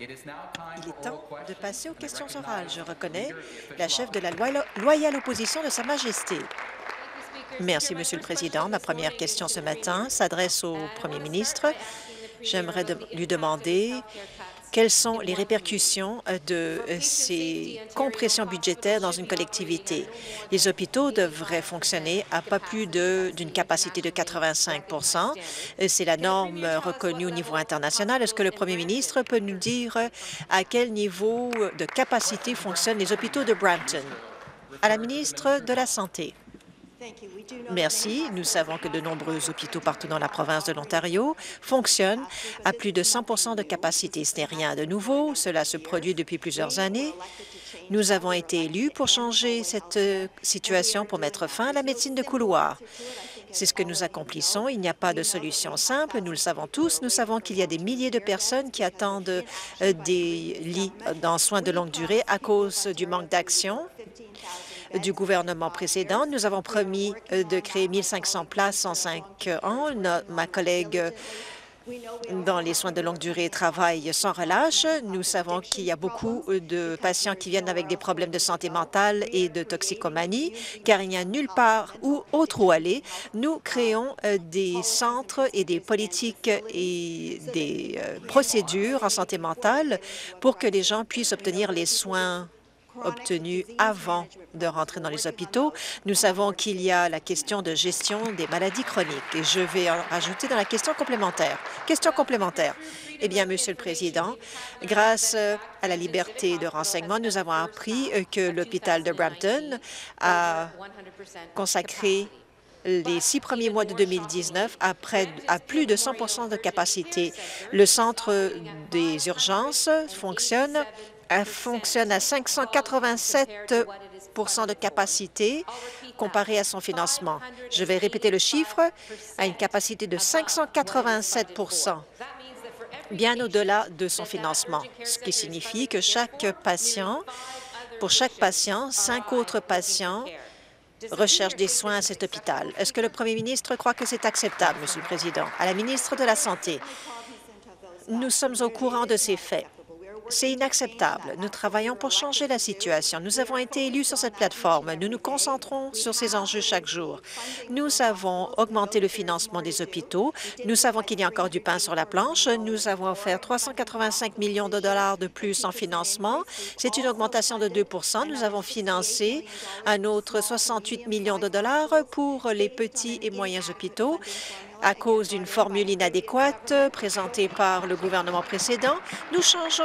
Il est temps de passer aux questions orales. Je reconnais la chef de la loyale opposition de Sa Majesté. Merci, Monsieur le Président. Ma première question ce matin s'adresse au Premier ministre. J'aimerais lui demander quelles sont les répercussions euh, de euh, ces compressions budgétaires dans une collectivité? Les hôpitaux devraient fonctionner à pas plus d'une capacité de 85% euh, C'est la norme reconnue au niveau international. Est-ce que le premier ministre peut nous dire à quel niveau de capacité fonctionnent les hôpitaux de Brampton? À la ministre de la Santé. Merci. Nous savons que de nombreux hôpitaux partout dans la province de l'Ontario fonctionnent à plus de 100% de capacité. Ce n'est rien de nouveau. Cela se produit depuis plusieurs années. Nous avons été élus pour changer cette euh, situation, pour mettre fin à la médecine de couloir. C'est ce que nous accomplissons. Il n'y a pas de solution simple. Nous le savons tous. Nous savons qu'il y a des milliers de personnes qui attendent euh, des lits dans soins de longue durée à cause du manque d'action du gouvernement précédent. Nous avons promis euh, de créer 1500 places en cinq ans. ma collègue euh, dans les soins de longue durée travaille sans relâche. Nous savons qu'il y a beaucoup euh, de patients qui viennent avec des problèmes de santé mentale et de toxicomanie, car il n'y a nulle part où autre où aller. Nous créons des centres et des politiques et des procédures en santé mentale pour que les gens puissent obtenir les soins obtenus avant de rentrer dans les hôpitaux. Nous savons qu'il y a la question de gestion des maladies chroniques et je vais en rajouter dans la question complémentaire. Question complémentaire. Eh bien, Monsieur le Président, grâce à la liberté de renseignement, nous avons appris que l'hôpital de Brampton a consacré les six premiers mois de 2019 à, à plus de 100% de capacité. Le centre des urgences fonctionne fonctionne à 587% de capacité comparé à son financement. Je vais répéter le chiffre, à une capacité de 587% bien au-delà de son financement, ce qui signifie que chaque patient, pour chaque patient, cinq autres patients recherchent des soins à cet hôpital. Est-ce que le premier ministre croit que c'est acceptable, Monsieur le Président? À la ministre de la Santé, nous sommes au courant de ces faits. C'est inacceptable. Nous travaillons pour changer la situation. Nous avons été élus sur cette plateforme. Nous nous concentrons sur ces enjeux chaque jour. Nous avons augmenté le financement des hôpitaux. Nous savons qu'il y a encore du pain sur la planche. Nous avons offert 385 millions de dollars de plus en financement. C'est une augmentation de 2% Nous avons financé un autre 68 millions de dollars pour les petits et moyens hôpitaux à cause d'une formule inadéquate présentée par le gouvernement précédent. Nous changeons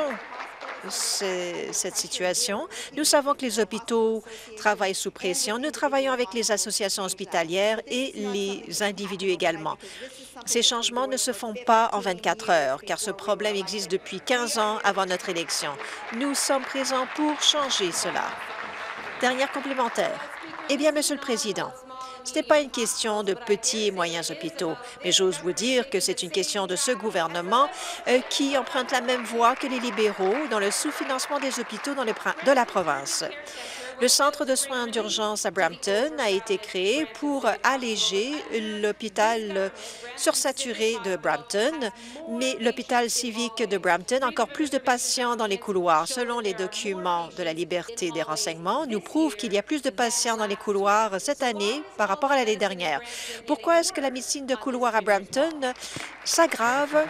cette situation. Nous savons que les hôpitaux travaillent sous pression. Nous travaillons avec les associations hospitalières et les individus également. Ces changements ne se font pas en 24 heures, car ce problème existe depuis 15 ans avant notre élection. Nous sommes présents pour changer cela. Dernière complémentaire. Eh bien, Monsieur le Président, ce n'est pas une question de petits et moyens hôpitaux, mais j'ose vous dire que c'est une question de ce gouvernement euh, qui emprunte la même voie que les libéraux dans le sous-financement des hôpitaux dans de la province. Le centre de soins d'urgence à Brampton a été créé pour alléger l'hôpital sursaturé de Brampton, mais l'hôpital civique de Brampton a encore plus de patients dans les couloirs. Selon les documents de la liberté des renseignements, nous prouvent qu'il y a plus de patients dans les couloirs cette année par rapport à l'année dernière. Pourquoi est-ce que la médecine de couloir à Brampton s'aggrave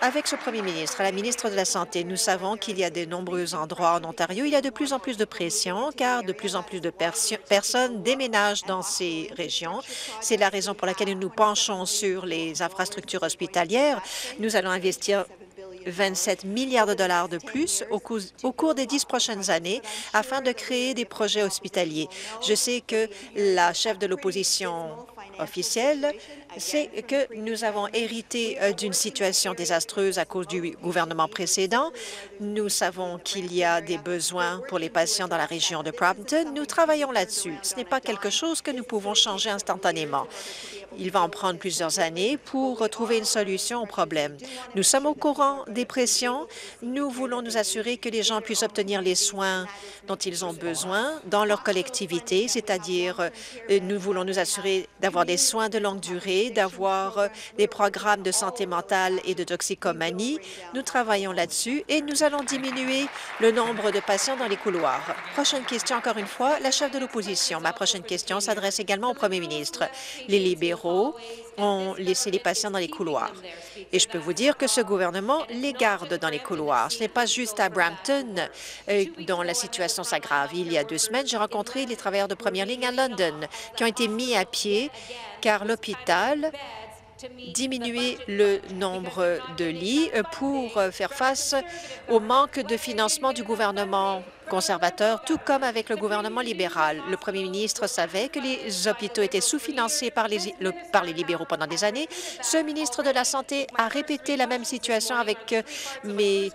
avec ce premier ministre, la ministre de la Santé, nous savons qu'il y a de nombreux endroits en Ontario. Il y a de plus en plus de pression, car de plus en plus de personnes déménagent dans ces régions. C'est la raison pour laquelle nous nous penchons sur les infrastructures hospitalières. Nous allons investir 27 milliards de dollars de plus au cours, des dix prochaines années afin de créer des projets hospitaliers. Je sais que la chef de l'opposition officielle c'est que nous avons hérité euh, d'une situation désastreuse à cause du gouvernement précédent. Nous savons qu'il y a des besoins pour les patients dans la région de Brampton. Nous travaillons là-dessus. Ce n'est pas quelque chose que nous pouvons changer instantanément. il va en prendre plusieurs années pour trouver une solution au problème. Nous sommes au courant des pressions. Nous voulons nous assurer que les gens puissent obtenir les soins dont ils ont besoin dans leur collectivité, c'est-à-dire euh, nous voulons nous assurer d'avoir des soins de longue durée, d'avoir euh, des programmes de santé mentale et de toxicomanie. Nous travaillons là-dessus et nous allons diminuer le nombre de patients dans les couloirs. Prochaine question, encore une fois, la chef de l'opposition. Ma prochaine question s'adresse également au premier ministre. Les libéraux ont laissé les patients dans les couloirs. Et je peux vous dire que ce gouvernement les garde dans les couloirs. Ce n'est pas juste à Brampton euh, dont la situation s'aggrave. Il y a deux semaines, j'ai rencontré les travailleurs de première ligne à London qui ont été mis à pied car l'hôpital diminuer le nombre de lits pour faire face au manque de financement du gouvernement conservateur, tout comme avec le gouvernement libéral. Le premier ministre savait que les hôpitaux étaient sous-financés par les, libéraux pendant des années. Ce ministre de la Santé a répété la même situation avec mes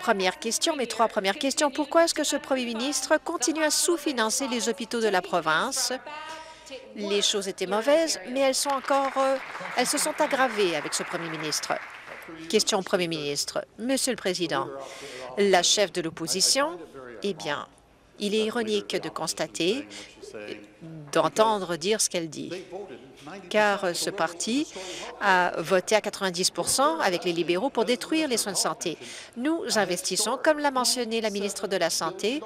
premières questions, mes trois premières questions. Pourquoi est-ce que ce premier ministre continue à sous-financer les hôpitaux de la province? Les choses étaient mauvaises, mais elles sont encore, euh, elles se sont aggravées avec ce premier ministre. Question au premier ministre. Monsieur le Président, la chef de l'opposition, eh bien, il est ironique de constater, d'entendre dire ce qu'elle dit car ce parti a voté à 90% avec les libéraux pour détruire les soins de santé. Nous investissons, comme l'a mentionné la ministre de la Santé,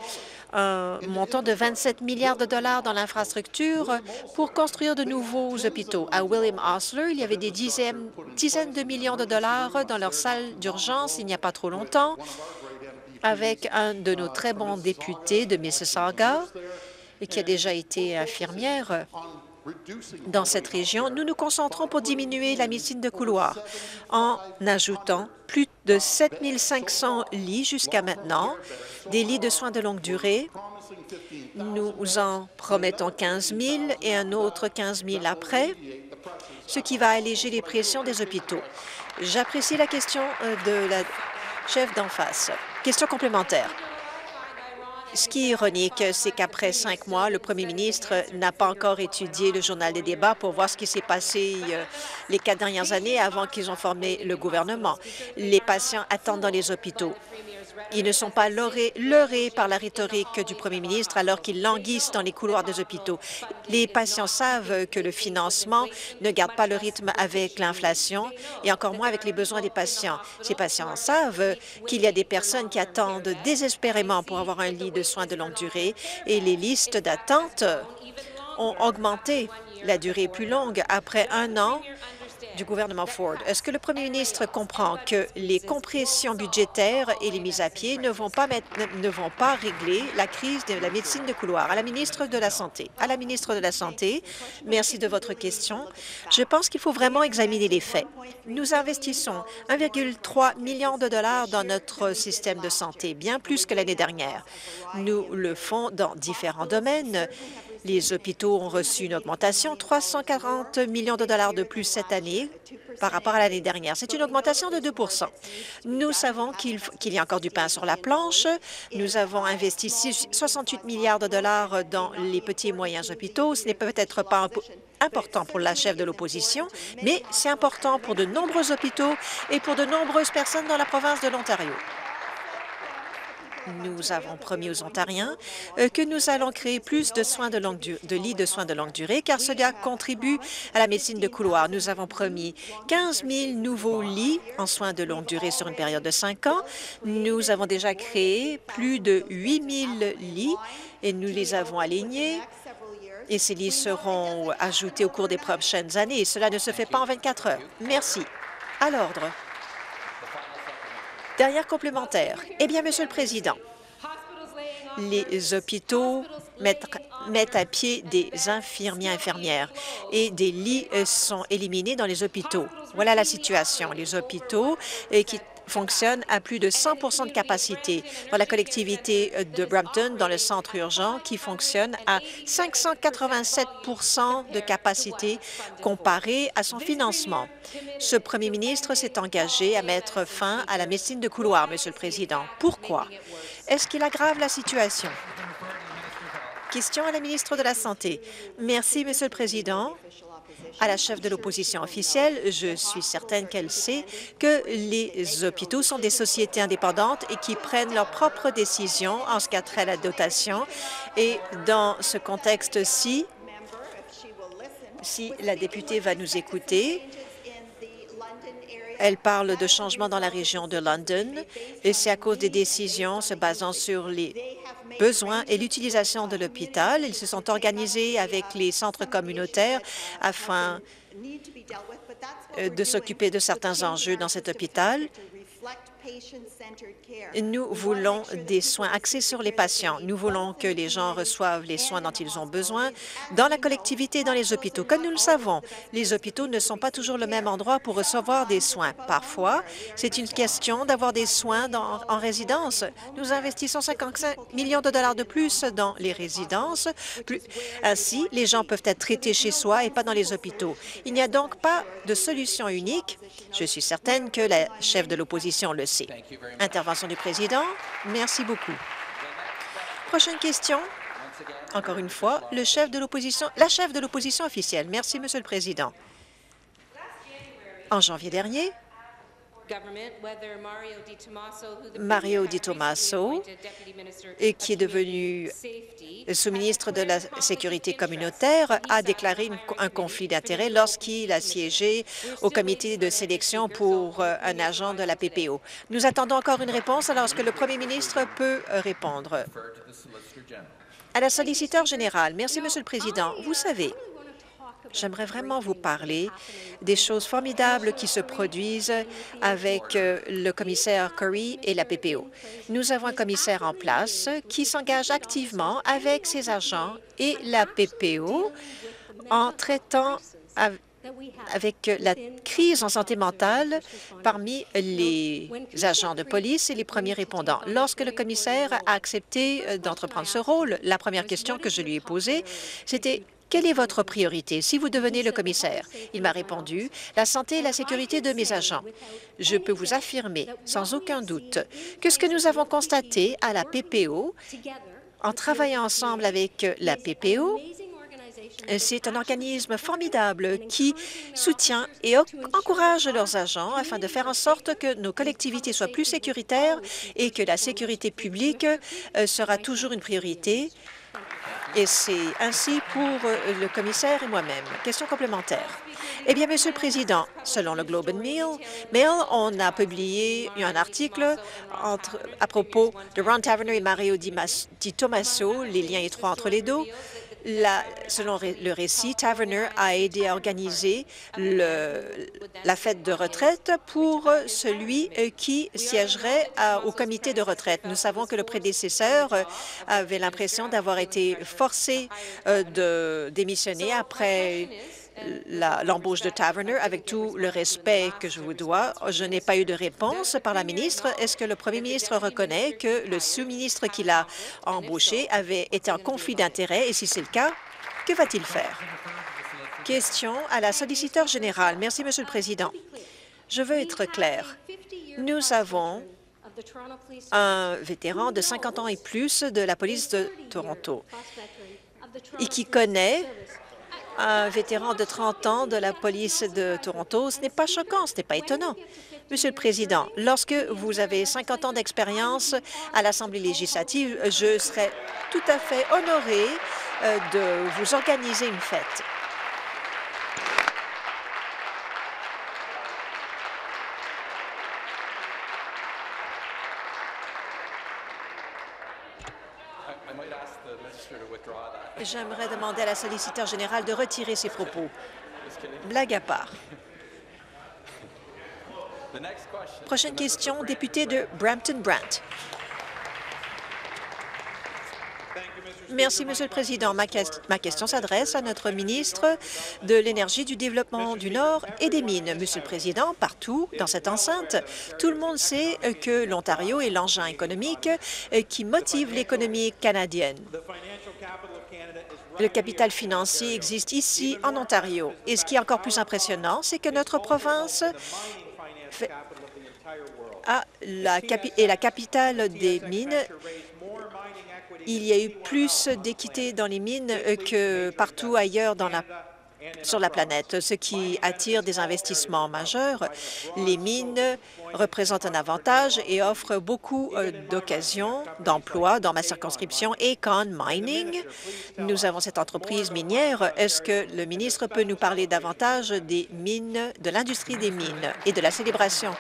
un montant de 27 milliards de dollars dans l'infrastructure pour construire de nouveaux hôpitaux. À William Osler, il y avait des dizaines, dizaines de millions de dollars dans leur salle d'urgence il n'y a pas trop longtemps, avec un de nos très bons députés de Mississauga, qui a déjà été infirmière dans cette région, nous nous concentrons pour diminuer la médecine de couloir en ajoutant plus de 7 500 lits jusqu'à maintenant, des lits de soins de longue durée. Nous en promettons 15 000 et un autre 15 000 après, ce qui va alléger les pressions des hôpitaux. J'apprécie la question euh, de la chef d'en face. Question complémentaire. Ce qui est ironique, c'est qu'après cinq mois, le premier ministre n'a pas encore étudié le journal des débats pour voir ce qui s'est passé euh, les quatre dernières années avant qu'ils ont formé le gouvernement. Les patients attendent dans les hôpitaux. Ils ne sont pas leurrés, par la rhétorique du premier ministre alors qu'ils languissent dans les couloirs des hôpitaux. Les patients savent que le financement ne garde pas le rythme avec l'inflation et encore moins avec les besoins des patients. Ces patients savent qu'il y a des personnes qui attendent désespérément pour avoir un lit de soins de longue durée et les listes d'attente ont augmenté. La durée plus longue. Après un an, du gouvernement Ford. Est-ce que le premier ministre comprend que les compressions budgétaires et les mises à pied ne vont pas, ne vont pas régler la crise de la médecine de couloir? À la ministre de la Santé. À la ministre de la Santé, merci de votre question. Je pense qu'il faut vraiment examiner les faits. Nous investissons 1,3 million de dollars dans notre système de santé, bien plus que l'année dernière. Nous le faisons dans différents domaines les hôpitaux ont reçu une augmentation, 340 millions de dollars de plus cette année par rapport à l'année dernière. C'est une augmentation de 2 Nous savons qu'il y a encore du pain sur la planche. Nous avons investi 68 milliards de dollars dans les petits et moyens hôpitaux. Ce n'est peut-être pas important pour la chef de l'opposition, mais c'est important pour de nombreux hôpitaux et pour de nombreuses personnes dans la province de l'Ontario. Nous avons promis aux Ontariens euh, que nous allons créer plus de, lits de soins de longue durée, car cela contribue à la médecine de couloir. Nous avons promis 15 000 nouveaux lits en soins de longue durée sur une période de cinq ans. Nous avons déjà créé plus de 8 000 lits et nous les avons alignés et ces lits seront ajoutés au cours des prochaines années. cela ne se fait pas en 24 heures. Merci. À l'ordre. Dernière complémentaire. Eh bien, Monsieur le Président, les hôpitaux mettent, à pied des infirmiers infirmières et des lits euh, sont éliminés dans les hôpitaux. Voilà la situation. Les hôpitaux euh, qui fonctionne à plus de 100% de capacité. Dans la collectivité de Brampton, dans le centre urgent, qui fonctionne à 587% de capacité comparé à son financement. Ce premier ministre s'est engagé à mettre fin à la médecine de couloir, Monsieur le Président. Pourquoi? Est-ce qu'il aggrave la situation? Question à la ministre de la Santé. Merci, Monsieur le Président. À la chef de l'opposition officielle. Je suis certaine qu'elle sait que les hôpitaux sont des sociétés indépendantes et qui prennent leurs propres décisions en ce qui a trait à la dotation. Et dans ce contexte-ci, si la députée va nous écouter, elle parle de changements dans la région de London et c'est à cause des décisions se basant sur les et l'utilisation de l'hôpital. Ils se sont organisés avec les centres communautaires afin euh, de s'occuper de certains enjeux dans cet hôpital. Nous voulons des soins axés sur les patients. Nous voulons que les gens reçoivent les soins dont ils ont besoin dans la collectivité et dans les hôpitaux. Comme nous le savons, les hôpitaux ne sont pas toujours le même endroit pour recevoir des soins. Parfois, c'est une question d'avoir des soins en résidence. Nous investissons 55 millions de dollars de plus dans les résidences. ainsi, les gens peuvent être traités chez soi et pas dans les hôpitaux. Il n'y a donc pas de solution unique. Je suis certaine que la chef de l'opposition le Intervention du président. Merci beaucoup. Prochaine question. Encore une fois, le chef de l'opposition, la chef de l'opposition officielle. Merci, Monsieur le Président. En janvier dernier, Mario Di Tommaso, qui est devenu sous-ministre de la Sécurité communautaire, a déclaré un conflit d'intérêts lorsqu'il a siégé au comité de sélection pour euh, un agent de la PPO. Nous attendons encore une réponse alors que le premier ministre peut répondre. À la solliciteur générale, merci, Monsieur le Président. Vous savez, J'aimerais vraiment vous parler des choses formidables qui se produisent avec euh, le commissaire Curry et la PPO. Nous avons un commissaire en place qui s'engage activement avec ses agents et la PPO en traitant avec la crise en santé mentale parmi les agents de police et les premiers répondants. Lorsque le commissaire a accepté euh, d'entreprendre ce rôle, la première question que je lui ai posée, c'était quelle est votre priorité si vous devenez le commissaire? Il m'a répondu, la santé et la sécurité de mes agents. Je peux vous affirmer, sans aucun doute, que ce que nous avons constaté à la PPO, en travaillant ensemble avec la PPO, c'est un organisme formidable qui soutient et encourage leurs agents afin de faire en sorte que nos collectivités soient plus sécuritaires et que la sécurité publique euh, sera toujours une priorité et c'est ainsi pour euh, le commissaire et moi-même. Question complémentaire. Eh bien, Monsieur le Président, selon le Globe and Mail, Mail on a publié un article entre, à propos de Ron Taverner et Mario Di, Di Tomaso, les liens étroits entre les deux, la, selon le récit, Taverner a aidé à organiser le, la fête de retraite pour celui euh, qui siégerait au comité de retraite. Nous savons que le prédécesseur euh, avait l'impression d'avoir été forcé euh, de démissionner après l'embauche de Taverner, avec tout le respect que je vous dois. Je n'ai pas eu de réponse par la ministre. Est-ce que le premier ministre reconnaît que le sous-ministre qu'il a embauché avait été en conflit d'intérêts? Et si c'est le cas, que va-t-il faire? Question à la solliciteur générale. Merci, Monsieur le Président. Je veux être clair. Nous avons un vétéran de 50 ans et plus de la police de Toronto et qui connaît un vétéran de 30 ans de la police de Toronto. Ce n'est pas choquant, ce n'est pas étonnant. Monsieur le Président, lorsque vous avez 50 ans d'expérience à l'Assemblée législative, je serais tout à fait honoré euh, de vous organiser une fête. J'aimerais demander à la solliciteur générale de retirer ses propos. Blague à part. Prochaine question, député de Brampton-Brant. Merci, Monsieur le Président. Ma, question s'adresse à notre ministre de l'Énergie, du Développement du Nord et des Mines. Monsieur le Président, partout dans cette enceinte, tout le monde sait que l'Ontario est l'engin économique qui motive l'économie canadienne. Le capital financier existe ici, en Ontario. Et ce qui est encore plus impressionnant, c'est que notre province a la est la capitale des mines. Il y a eu plus d'équité dans les mines que partout ailleurs dans la sur la planète, ce qui attire des investissements majeurs. Les mines représentent un avantage et offrent beaucoup euh, d'occasions d'emploi dans ma circonscription, Econ Mining. Nous avons cette entreprise minière. Est-ce que le ministre peut nous parler davantage des mines, de l'industrie des mines et de la célébration?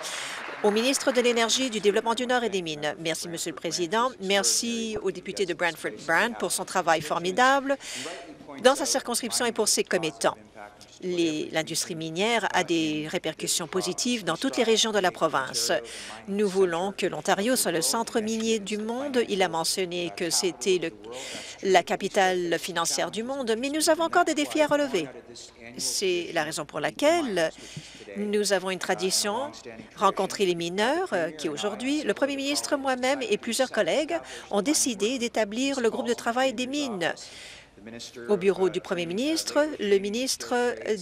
Au ministre de l'Énergie, du Développement du Nord et des Mines. Merci, Monsieur le Président. Merci au député de Brantford-Brand pour son travail formidable dans sa circonscription et pour ses commettants. L'industrie minière a des répercussions positives dans toutes les régions de la province. Nous voulons que l'Ontario soit le centre minier du monde. Il a mentionné que c'était la capitale financière du monde, mais nous avons encore des défis à relever. C'est la raison pour laquelle nous avons une tradition, rencontrer les mineurs, euh, qui aujourd'hui, le premier ministre, moi-même et plusieurs collègues ont décidé d'établir le groupe de travail des mines au bureau du premier ministre, le ministre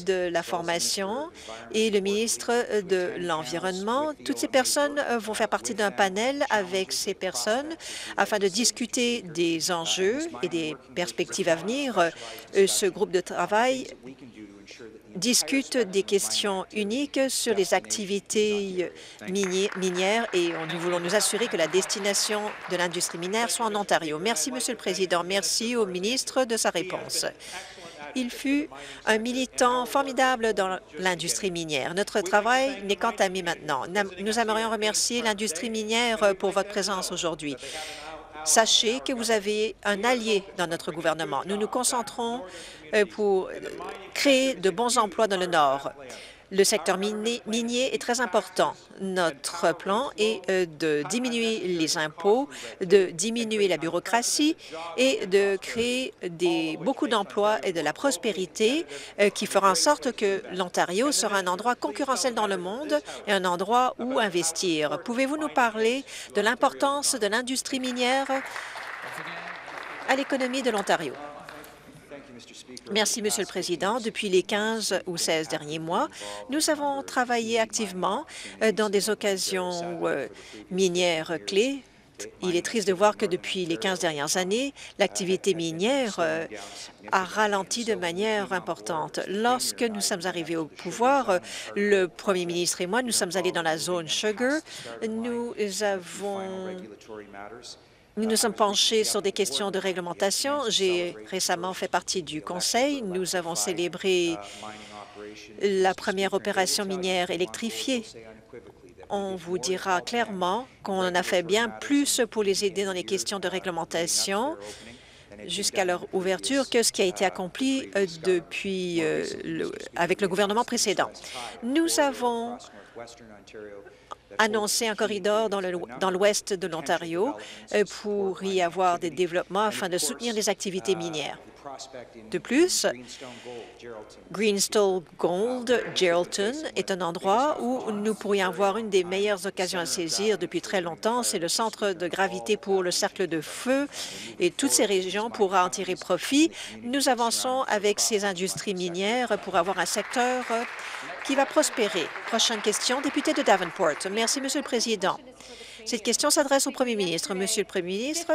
de la Formation et le ministre de l'Environnement. Toutes ces personnes euh, vont faire partie d'un panel avec ces personnes afin de discuter des enjeux et des perspectives à venir. Euh, ce groupe de travail discute des questions uniques sur les activités minières et nous voulons nous assurer que la destination de l'industrie minière soit en Ontario. Merci, Monsieur le Président. Merci au ministre de sa réponse. Il fut un militant formidable dans l'industrie minière. Notre travail n'est qu'entamé maintenant. Nous aimerions remercier l'industrie minière pour votre présence aujourd'hui. Sachez que vous avez un allié dans notre gouvernement. Nous nous concentrons euh, pour créer de bons emplois dans le Nord. Le secteur minier est très important. Notre plan est euh, de diminuer les impôts, de diminuer la bureaucratie et de créer beaucoup d'emplois et de la prospérité euh, qui fera en sorte que l'Ontario sera un endroit concurrentiel dans le monde et un endroit où investir. Pouvez-vous nous parler de l'importance de l'industrie minière à l'économie de l'Ontario? Merci, Monsieur le Président. Depuis les 15 ou 16 derniers mois, nous avons travaillé activement euh, dans des occasions euh, minières clés il est triste de voir que depuis les 15 dernières années, l'activité minière euh, a ralenti de manière importante. Lorsque nous sommes arrivés au pouvoir, le premier ministre et moi, nous sommes allés dans la zone Sugar. Nous avons nous nous sommes penchés sur des questions de réglementation. J'ai récemment fait partie du Conseil. Nous avons célébré la première opération minière électrifiée. On vous dira clairement qu'on a fait bien plus pour les aider dans les questions de réglementation jusqu'à leur ouverture que ce qui a été accompli euh, depuis euh, avec le gouvernement précédent. Nous avons annoncer un corridor dans l'ouest de l'Ontario euh, pour y avoir des développements afin de soutenir les activités minières. De plus, Greenstone Gold Geraldton est un endroit où nous pourrions avoir une des meilleures occasions à saisir depuis très longtemps. C'est le centre de gravité pour le cercle de feu et toutes ces régions pourront en tirer profit. Nous avançons avec ces industries minières pour avoir un secteur qui va prospérer. Prochaine question, député de Davenport. Merci, Monsieur le Président. Cette question s'adresse au premier ministre. Monsieur le premier ministre,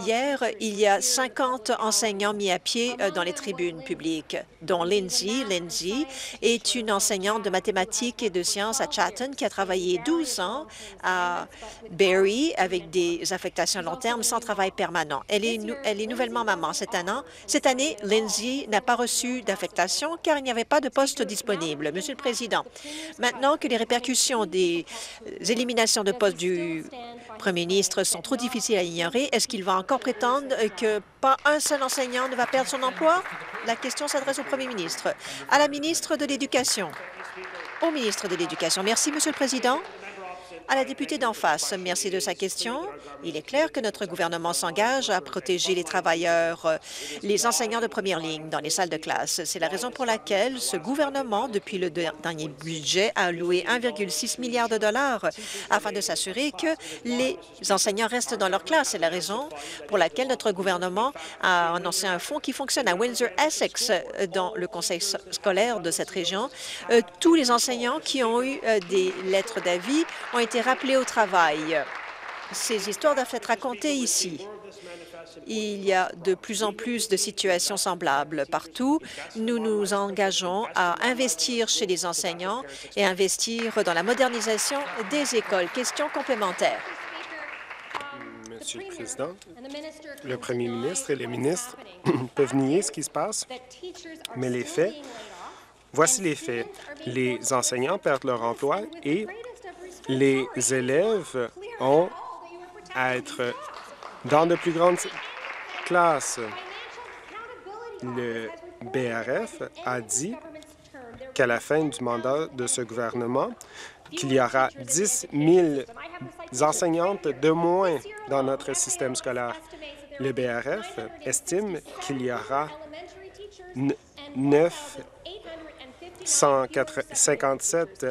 hier, il y a 50 enseignants mis à pied euh, dans les tribunes publiques, dont Lindsay. Lindsay est une enseignante de mathématiques et de sciences à Chatham qui a travaillé 12 ans à Barrie avec des affectations long terme sans travail permanent. Elle est, elle est nouvellement maman cette année. Cette année, Lindsay n'a pas reçu d'affectation car il n'y avait pas de poste disponible. Monsieur le Président, maintenant que les répercussions des éliminations de postes du Premier ministre sont trop difficiles à ignorer. Est-ce qu'il va encore prétendre que pas un seul enseignant ne va perdre son emploi? La question s'adresse au Premier ministre. À la ministre de l'Éducation. Au ministre de l'Éducation. Merci, Monsieur le Président. À la députée d'en face, merci de sa question. Il est clair que notre gouvernement s'engage à protéger les travailleurs, euh, les enseignants de première ligne dans les salles de classe. C'est la raison pour laquelle ce gouvernement, depuis le dernier budget, a alloué 1,6 milliard de dollars afin de s'assurer que les enseignants restent dans leur classe. C'est la raison pour laquelle notre gouvernement a annoncé un fonds qui fonctionne à Windsor-Essex, euh, dans le conseil scolaire de cette région. Euh, tous les enseignants qui ont eu des lettres d'avis ont été rappelés au travail. ces histoires doivent être racontées ici. Il y a de plus en plus de situations semblables partout. Nous nous engageons à investir chez les enseignants et investir dans la modernisation des écoles. Question complémentaire. Monsieur le Président, le Premier ministre et les ministres peuvent nier ce qui se passe, mais les faits, voici les faits. Les enseignants perdent leur emploi et les élèves ont à être dans de plus grandes classes. Le BRF a dit qu'à la fin du mandat de ce gouvernement, qu'il y aura 10 000 enseignantes de moins dans notre système scolaire. Le BRF estime qu'il y aura 957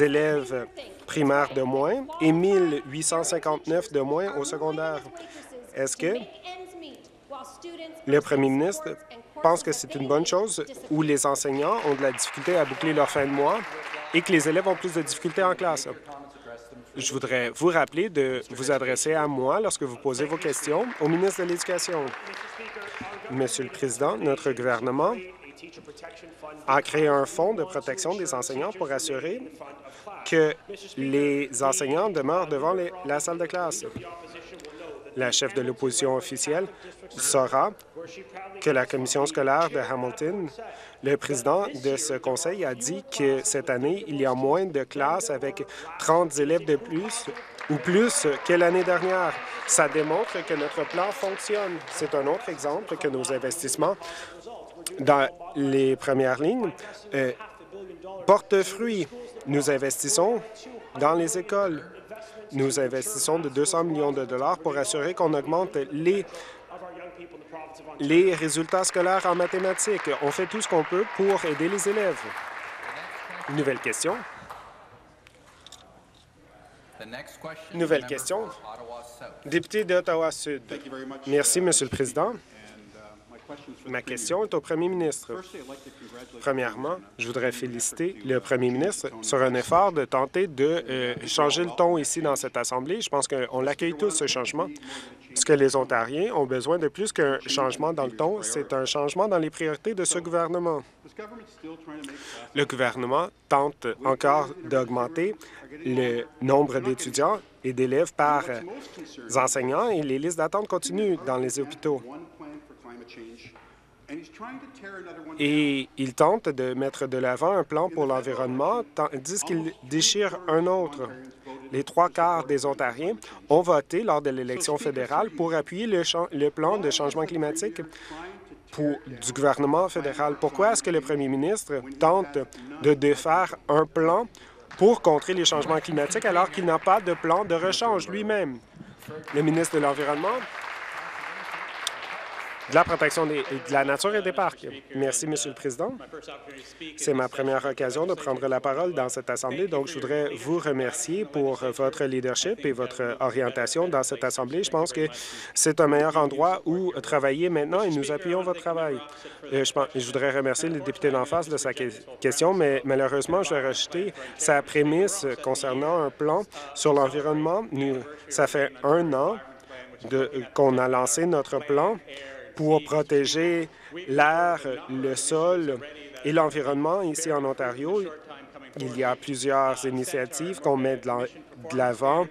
élèves primaires de moins et 1 859 de moins au secondaire. Est-ce que le premier ministre pense que c'est une bonne chose où les enseignants ont de la difficulté à boucler leur fin de mois et que les élèves ont plus de difficultés en classe? Je voudrais vous rappeler de vous adresser à moi lorsque vous posez vos questions au ministre de l'Éducation. Monsieur le Président, notre gouvernement a créé un fonds de protection des enseignants pour assurer que les enseignants demeurent devant la salle de classe. La chef de l'opposition officielle saura que la commission scolaire de Hamilton, le président de ce conseil a dit que cette année, il y a moins de classes avec 30 élèves de plus ou plus que l'année dernière. Ça démontre que notre plan fonctionne. C'est un autre exemple que nos investissements dans les premières lignes euh, portent fruit. Nous investissons dans les écoles. Nous investissons de 200 millions de dollars pour assurer qu'on augmente les les résultats scolaires en mathématiques. On fait tout ce qu'on peut pour aider les élèves. Nouvelle question. Nouvelle question. Député d'Ottawa-Sud. Merci, Monsieur le Président. Ma question est au premier ministre. Premièrement, je voudrais féliciter le premier ministre sur un effort de tenter de euh, changer le ton ici dans cette Assemblée. Je pense qu'on l'accueille tous, ce changement. Ce que les Ontariens ont besoin de plus qu'un changement dans le ton, c'est un changement dans les priorités de ce gouvernement. Le gouvernement tente encore d'augmenter le nombre d'étudiants et d'élèves par enseignants et les listes d'attente continuent dans les hôpitaux. Et il tente de mettre de l'avant un plan pour l'environnement, tandis qu'il déchire un autre. Les trois quarts des Ontariens ont voté lors de l'élection fédérale pour appuyer le, plan de changement climatique du gouvernement fédéral? Pourquoi est-ce que le premier ministre tente de défaire un plan pour contrer les changements climatiques alors qu'il n'a pas de plan de rechange lui-même? Le ministre de l'Environnement de la protection de la nature et des parcs. Merci, Monsieur le Président. C'est ma première occasion de prendre la parole dans cette Assemblée, donc je voudrais vous remercier pour votre leadership et votre orientation dans cette Assemblée. Je pense que c'est un meilleur endroit où travailler maintenant et nous appuyons votre travail. Euh, je, je voudrais remercier le député d'en face de sa question, mais malheureusement, je vais rejeter sa prémisse concernant un plan sur l'environnement. Ça fait un an qu'on a lancé notre plan pour protéger l'air, le sol et l'environnement ici en Ontario. Il y a plusieurs initiatives qu'on met de l'avant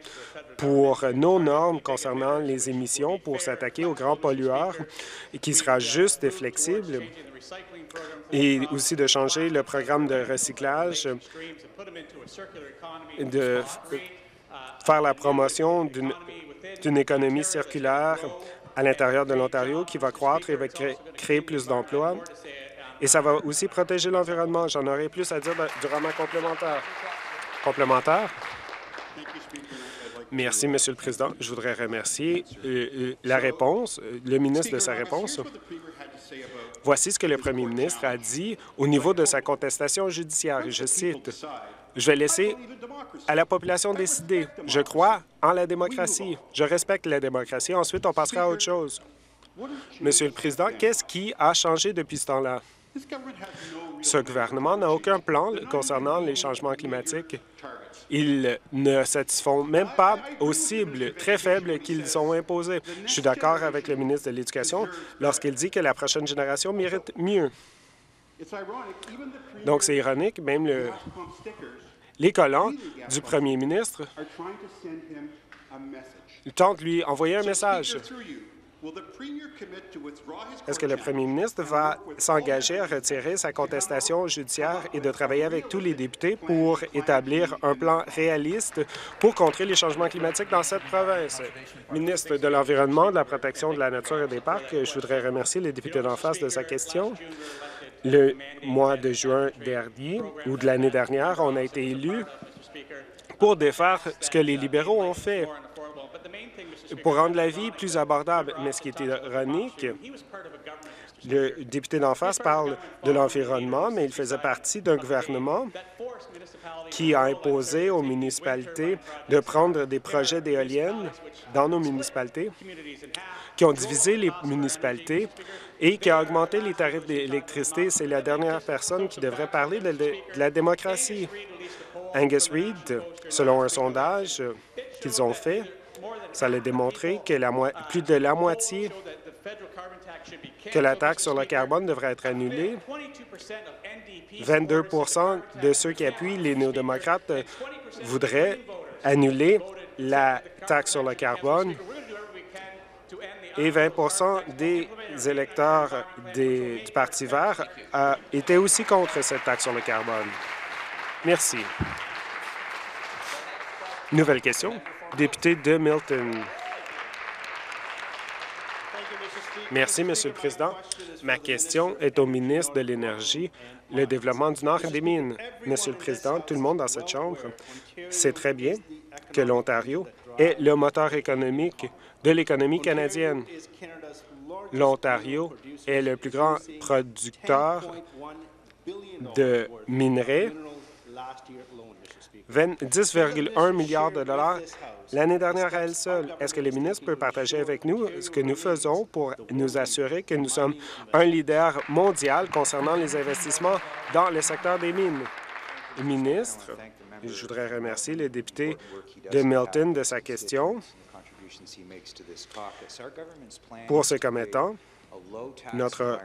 pour nos normes concernant les émissions pour s'attaquer aux grands pollueurs qui sera juste et flexible et aussi de changer le programme de recyclage, de faire la promotion d'une économie circulaire à l'intérieur de l'Ontario qui va croître et va créer, plus d'emplois. Et ça va aussi protéger l'environnement. J'en aurai plus à dire durant ma complémentaire. Complémentaire? Merci, Monsieur le Président. Je voudrais remercier euh, euh, la réponse, euh, le ministre de sa réponse. Voici ce que le premier ministre a dit au niveau de sa contestation judiciaire. Je cite, je vais laisser à la population décider. Je crois en la démocratie. Je respecte la démocratie. Ensuite, on passera à autre chose. Monsieur le Président, qu'est-ce qui a changé depuis ce temps-là? Ce gouvernement n'a aucun plan concernant les changements climatiques. Ils ne satisfont même pas aux cibles très faibles qu'ils ont imposées. Je suis d'accord avec le ministre de l'Éducation lorsqu'il dit que la prochaine génération mérite mieux. Donc, c'est ironique, même le, les collants du premier ministre tentent de lui envoyer un message. Est-ce que le premier ministre va s'engager à retirer sa contestation judiciaire et de travailler avec tous les députés pour établir un plan réaliste pour contrer les changements climatiques dans cette province? Ministre de l'Environnement, de la protection de la nature et des parcs, je voudrais remercier les députés d'en face de sa question. Le mois de juin dernier ou de l'année dernière, on a été élus pour défaire ce que les libéraux ont fait pour rendre la vie plus abordable. Mais ce qui est ironique, le député d'en face parle de l'environnement, mais il faisait partie d'un gouvernement qui a imposé aux municipalités de prendre des projets d'éoliennes dans nos municipalités, qui ont divisé les municipalités et qui a augmenté les tarifs d'électricité. C'est la dernière personne qui devrait parler de, la démocratie. Angus Reid, selon un sondage qu'ils ont fait, ça a démontré que plus de la moitié que la taxe sur le carbone devrait être annulée. 22% de ceux qui appuient les néo-démocrates voudraient annuler la taxe sur le carbone et 20% des électeurs du Parti vert étaient aussi contre cette taxe sur le carbone. Merci. Nouvelle question député de Milton. Merci, Monsieur le Président. Ma question est au ministre de l'Énergie, le développement du Nord et des mines. Monsieur le Président, tout le monde dans cette Chambre sait très bien que l'Ontario est le moteur économique de l'économie canadienne. L'Ontario est le plus grand producteur de minerais 10,1 milliards de dollars l'année dernière à elle seule. Est-ce que le ministre peut partager avec nous ce que nous faisons pour nous assurer que nous sommes un leader mondial concernant les investissements dans le secteur des mines? Ministre, je voudrais remercier le député de Milton de sa question. Pour ce commettant, notre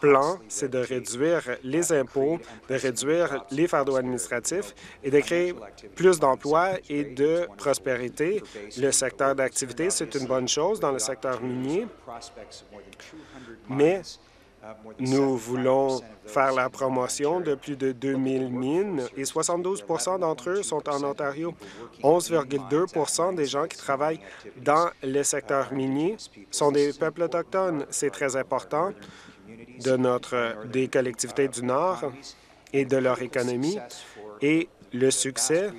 plan, c'est de réduire les impôts, de réduire les fardeaux administratifs et de créer plus d'emplois et de prospérité. Le secteur d'activité, c'est une bonne chose dans le secteur minier, mais nous voulons faire la promotion de plus de 2000 mines et 72% d'entre eux sont en Ontario. 11,2% des gens qui travaillent dans le secteur minier sont des peuples autochtones. C'est très important de notre, des collectivités du Nord et de leur économie et le succès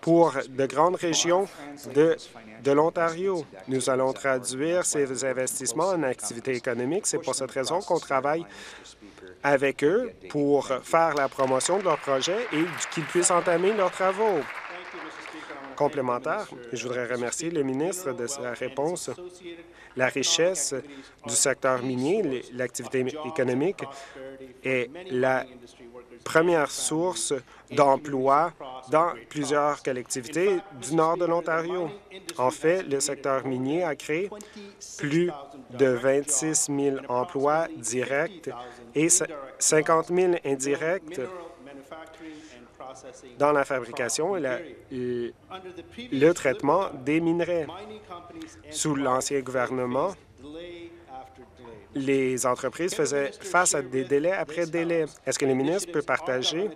pour de grandes régions de, de l'Ontario. Nous allons traduire ces investissements en activités économiques. C'est pour cette raison qu'on travaille avec eux pour faire la promotion de leurs projets et qu'ils puissent entamer leurs travaux. Complémentaire, je voudrais remercier le ministre de sa réponse la richesse du secteur minier, l'activité économique, est la première source d'emploi dans plusieurs collectivités du nord de l'Ontario. En fait, le secteur minier a créé plus de 26 000 emplois directs et 50 000 indirects dans la fabrication et le traitement des minerais. Sous l'ancien gouvernement, les entreprises faisaient face à des délais après délais. Est-ce que le ministre peut partager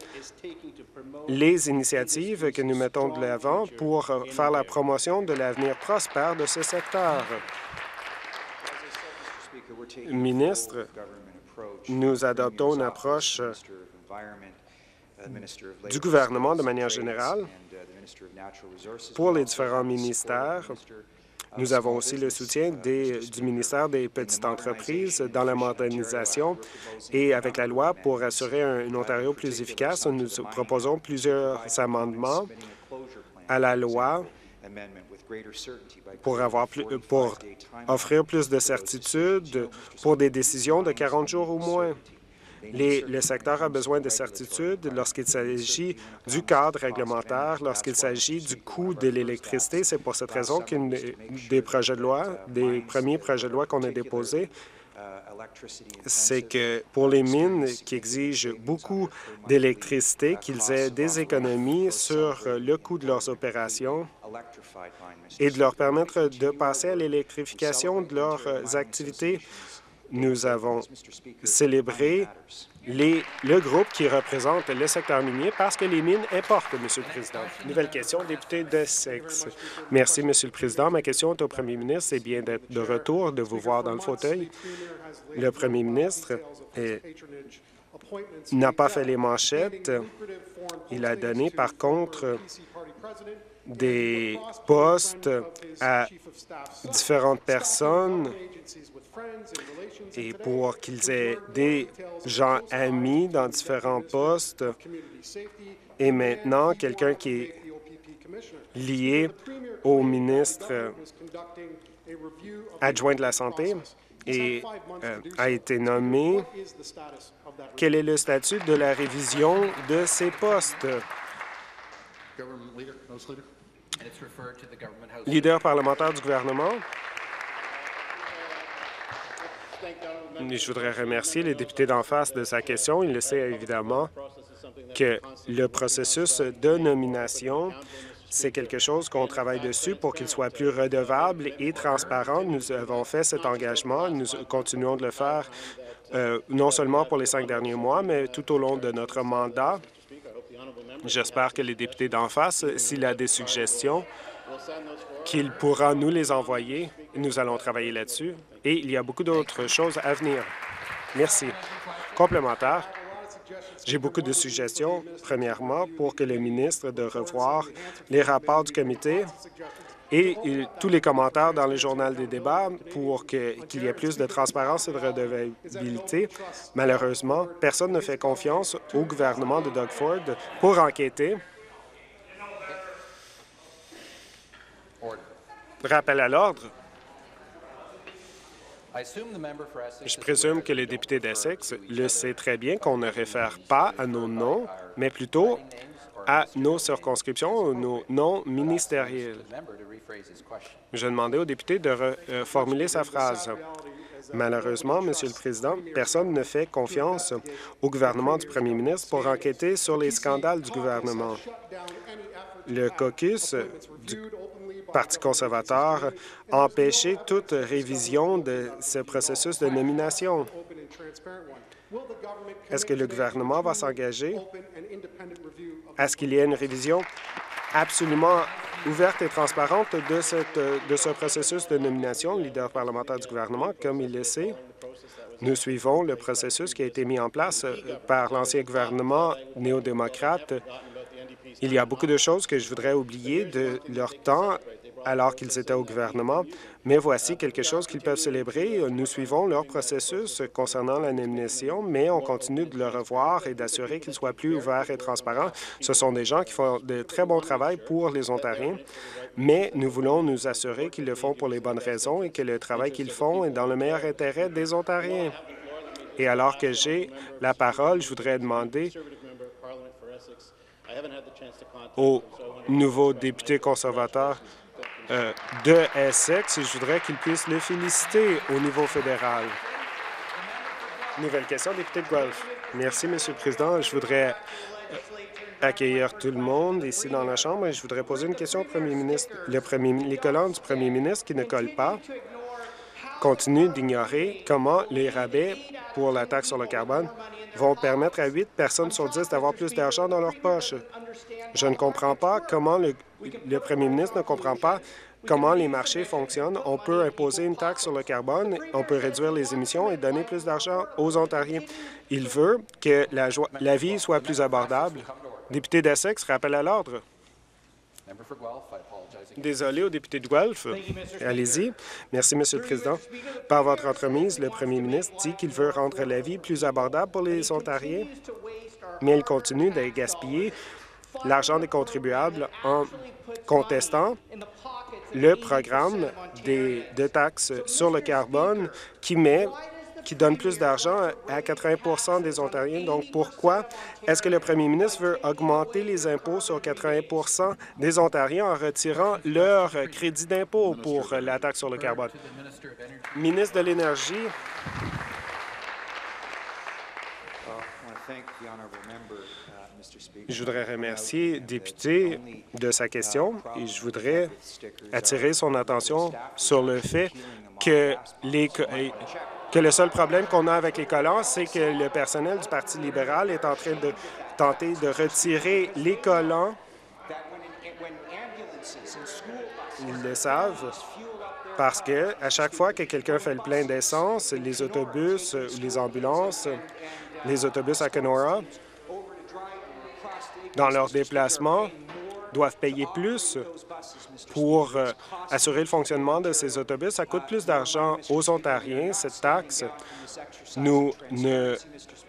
les initiatives que nous mettons de l'avant pour faire la promotion de l'avenir prospère de ce secteur? Ministre, nous adoptons une approche du gouvernement de manière générale. Pour les différents ministères, nous avons aussi le soutien du ministère des Petites entreprises dans la modernisation et avec la loi pour assurer un, Ontario plus efficace. Nous proposons plusieurs amendements à la loi pour, avoir plus, pour offrir plus de certitude pour des décisions de 40 jours ou moins. Le secteur a besoin de certitude lorsqu'il s'agit du cadre réglementaire, lorsqu'il s'agit du coût de l'électricité. C'est pour cette raison qu'un des projets de loi, des premiers projets de loi qu'on a déposés, c'est que pour les mines qui exigent beaucoup d'électricité, qu'ils aient des économies sur le coût de leurs opérations et de leur permettre de passer à l'électrification de leurs activités. Nous avons célébré le groupe qui représente le secteur minier parce que les mines importent, Monsieur le Président. Nouvelle question, député de Sexe. Merci, Monsieur le Président. Ma question est au premier ministre. C'est bien d'être de retour, de vous voir dans le fauteuil. Le premier ministre n'a pas fait les manchettes. Il a donné, par contre, des postes à différentes personnes et pour qu'ils aient des gens amis dans différents postes. Et maintenant, quelqu'un qui est lié au ministre adjoint de la Santé et euh, a été nommé. Quel est le statut de la révision de ces postes? Leader parlementaire du gouvernement. Je voudrais remercier les députés d'en face de sa question. Il le sait évidemment que le processus de nomination, c'est quelque chose qu'on travaille dessus pour qu'il soit plus redevable et transparent. Nous avons fait cet engagement. Nous continuons de le faire euh, non seulement pour les cinq derniers mois, mais tout au long de notre mandat. J'espère que les députés d'en face, s'il a des suggestions, qu'il pourra nous les envoyer. Nous allons travailler là-dessus. Et il y a beaucoup d'autres choses à venir. Merci. Complémentaire. J'ai beaucoup de suggestions. Premièrement, pour que le ministre de revoir les rapports du comité et tous les commentaires dans le journal des débats pour qu'il y ait plus de transparence et de redevabilité. Malheureusement, personne ne fait confiance au gouvernement de Doug Ford pour enquêter. Rappel à l'ordre. Je présume que le député d'Essex le sait très bien qu'on ne réfère pas à nos noms, mais plutôt à nos circonscriptions, nos noms ministériels. Je demandais au député de reformuler sa phrase. Malheureusement, Monsieur le Président, personne ne fait confiance au gouvernement du premier ministre pour enquêter sur les scandales du gouvernement. Le caucus du Parti conservateur a empêché toute révision de ce processus de nomination. Est-ce que le gouvernement va s'engager? À ce qu'il y ait une révision absolument ouverte et transparente de, de ce processus de nomination, leader parlementaire du gouvernement, comme il le sait. Nous suivons le processus qui a été mis en place par l'ancien gouvernement néo-démocrate. Il y a beaucoup de choses que je voudrais oublier de leur temps alors qu'ils étaient au gouvernement, mais voici quelque chose qu'ils peuvent célébrer. Nous suivons leur processus concernant la nomination, mais on continue de le revoir et d'assurer qu'il soit plus ouvert et transparent. Ce sont des gens qui font de très bon travail pour les Ontariens, mais nous voulons nous assurer qu'ils le font pour les bonnes raisons et que le travail qu'ils font est dans le meilleur intérêt des Ontariens. Et alors que j'ai la parole, je voudrais demander au nouveau député conservateur euh, de Essex et je voudrais qu'il puisse le féliciter au niveau fédéral. Nouvelle question, député de Guelph. Merci, Monsieur le Président. Je voudrais euh, accueillir tout le monde ici dans la Chambre et je voudrais poser une question au Premier ministre. Les colonnes du Premier ministre qui ne collent pas continuent d'ignorer comment les rabais pour la taxe sur le carbone vont permettre à huit personnes sur dix d'avoir plus d'argent dans leur poche. Je ne comprends pas comment le, premier ministre ne comprend pas comment les marchés fonctionnent. On peut imposer une taxe sur le carbone, on peut réduire les émissions et donner plus d'argent aux Ontariens. Il veut que la, la vie soit plus abordable. Député d'Essex, rappel à l'ordre. Désolé au député de Guelph. Allez-y. Merci, Monsieur le Président. Par votre entremise, le premier ministre dit qu'il veut rendre la vie plus abordable pour les Ontariens, mais il continue de gaspiller l'argent des contribuables en contestant le programme de taxes sur le carbone qui met qui donne plus d'argent à 80% des Ontariens. Donc, pourquoi est-ce que le premier ministre veut augmenter les impôts sur 80% des Ontariens en retirant leur crédit d'impôt pour la taxe sur le carbone? Ministre de l'Énergie. Je voudrais remercier le député de sa question et je voudrais attirer son attention sur le fait que, les, que le seul problème qu'on a avec les collants, c'est que le personnel du Parti libéral est en train de tenter de retirer les collants. Ils le savent parce que à chaque fois que quelqu'un fait le plein d'essence, les autobus ou les ambulances, les autobus à Kenora, dans leur déplacement, doivent payer plus pour euh, assurer le fonctionnement de ces autobus. Ça coûte plus d'argent aux Ontariens, cette taxe. Nous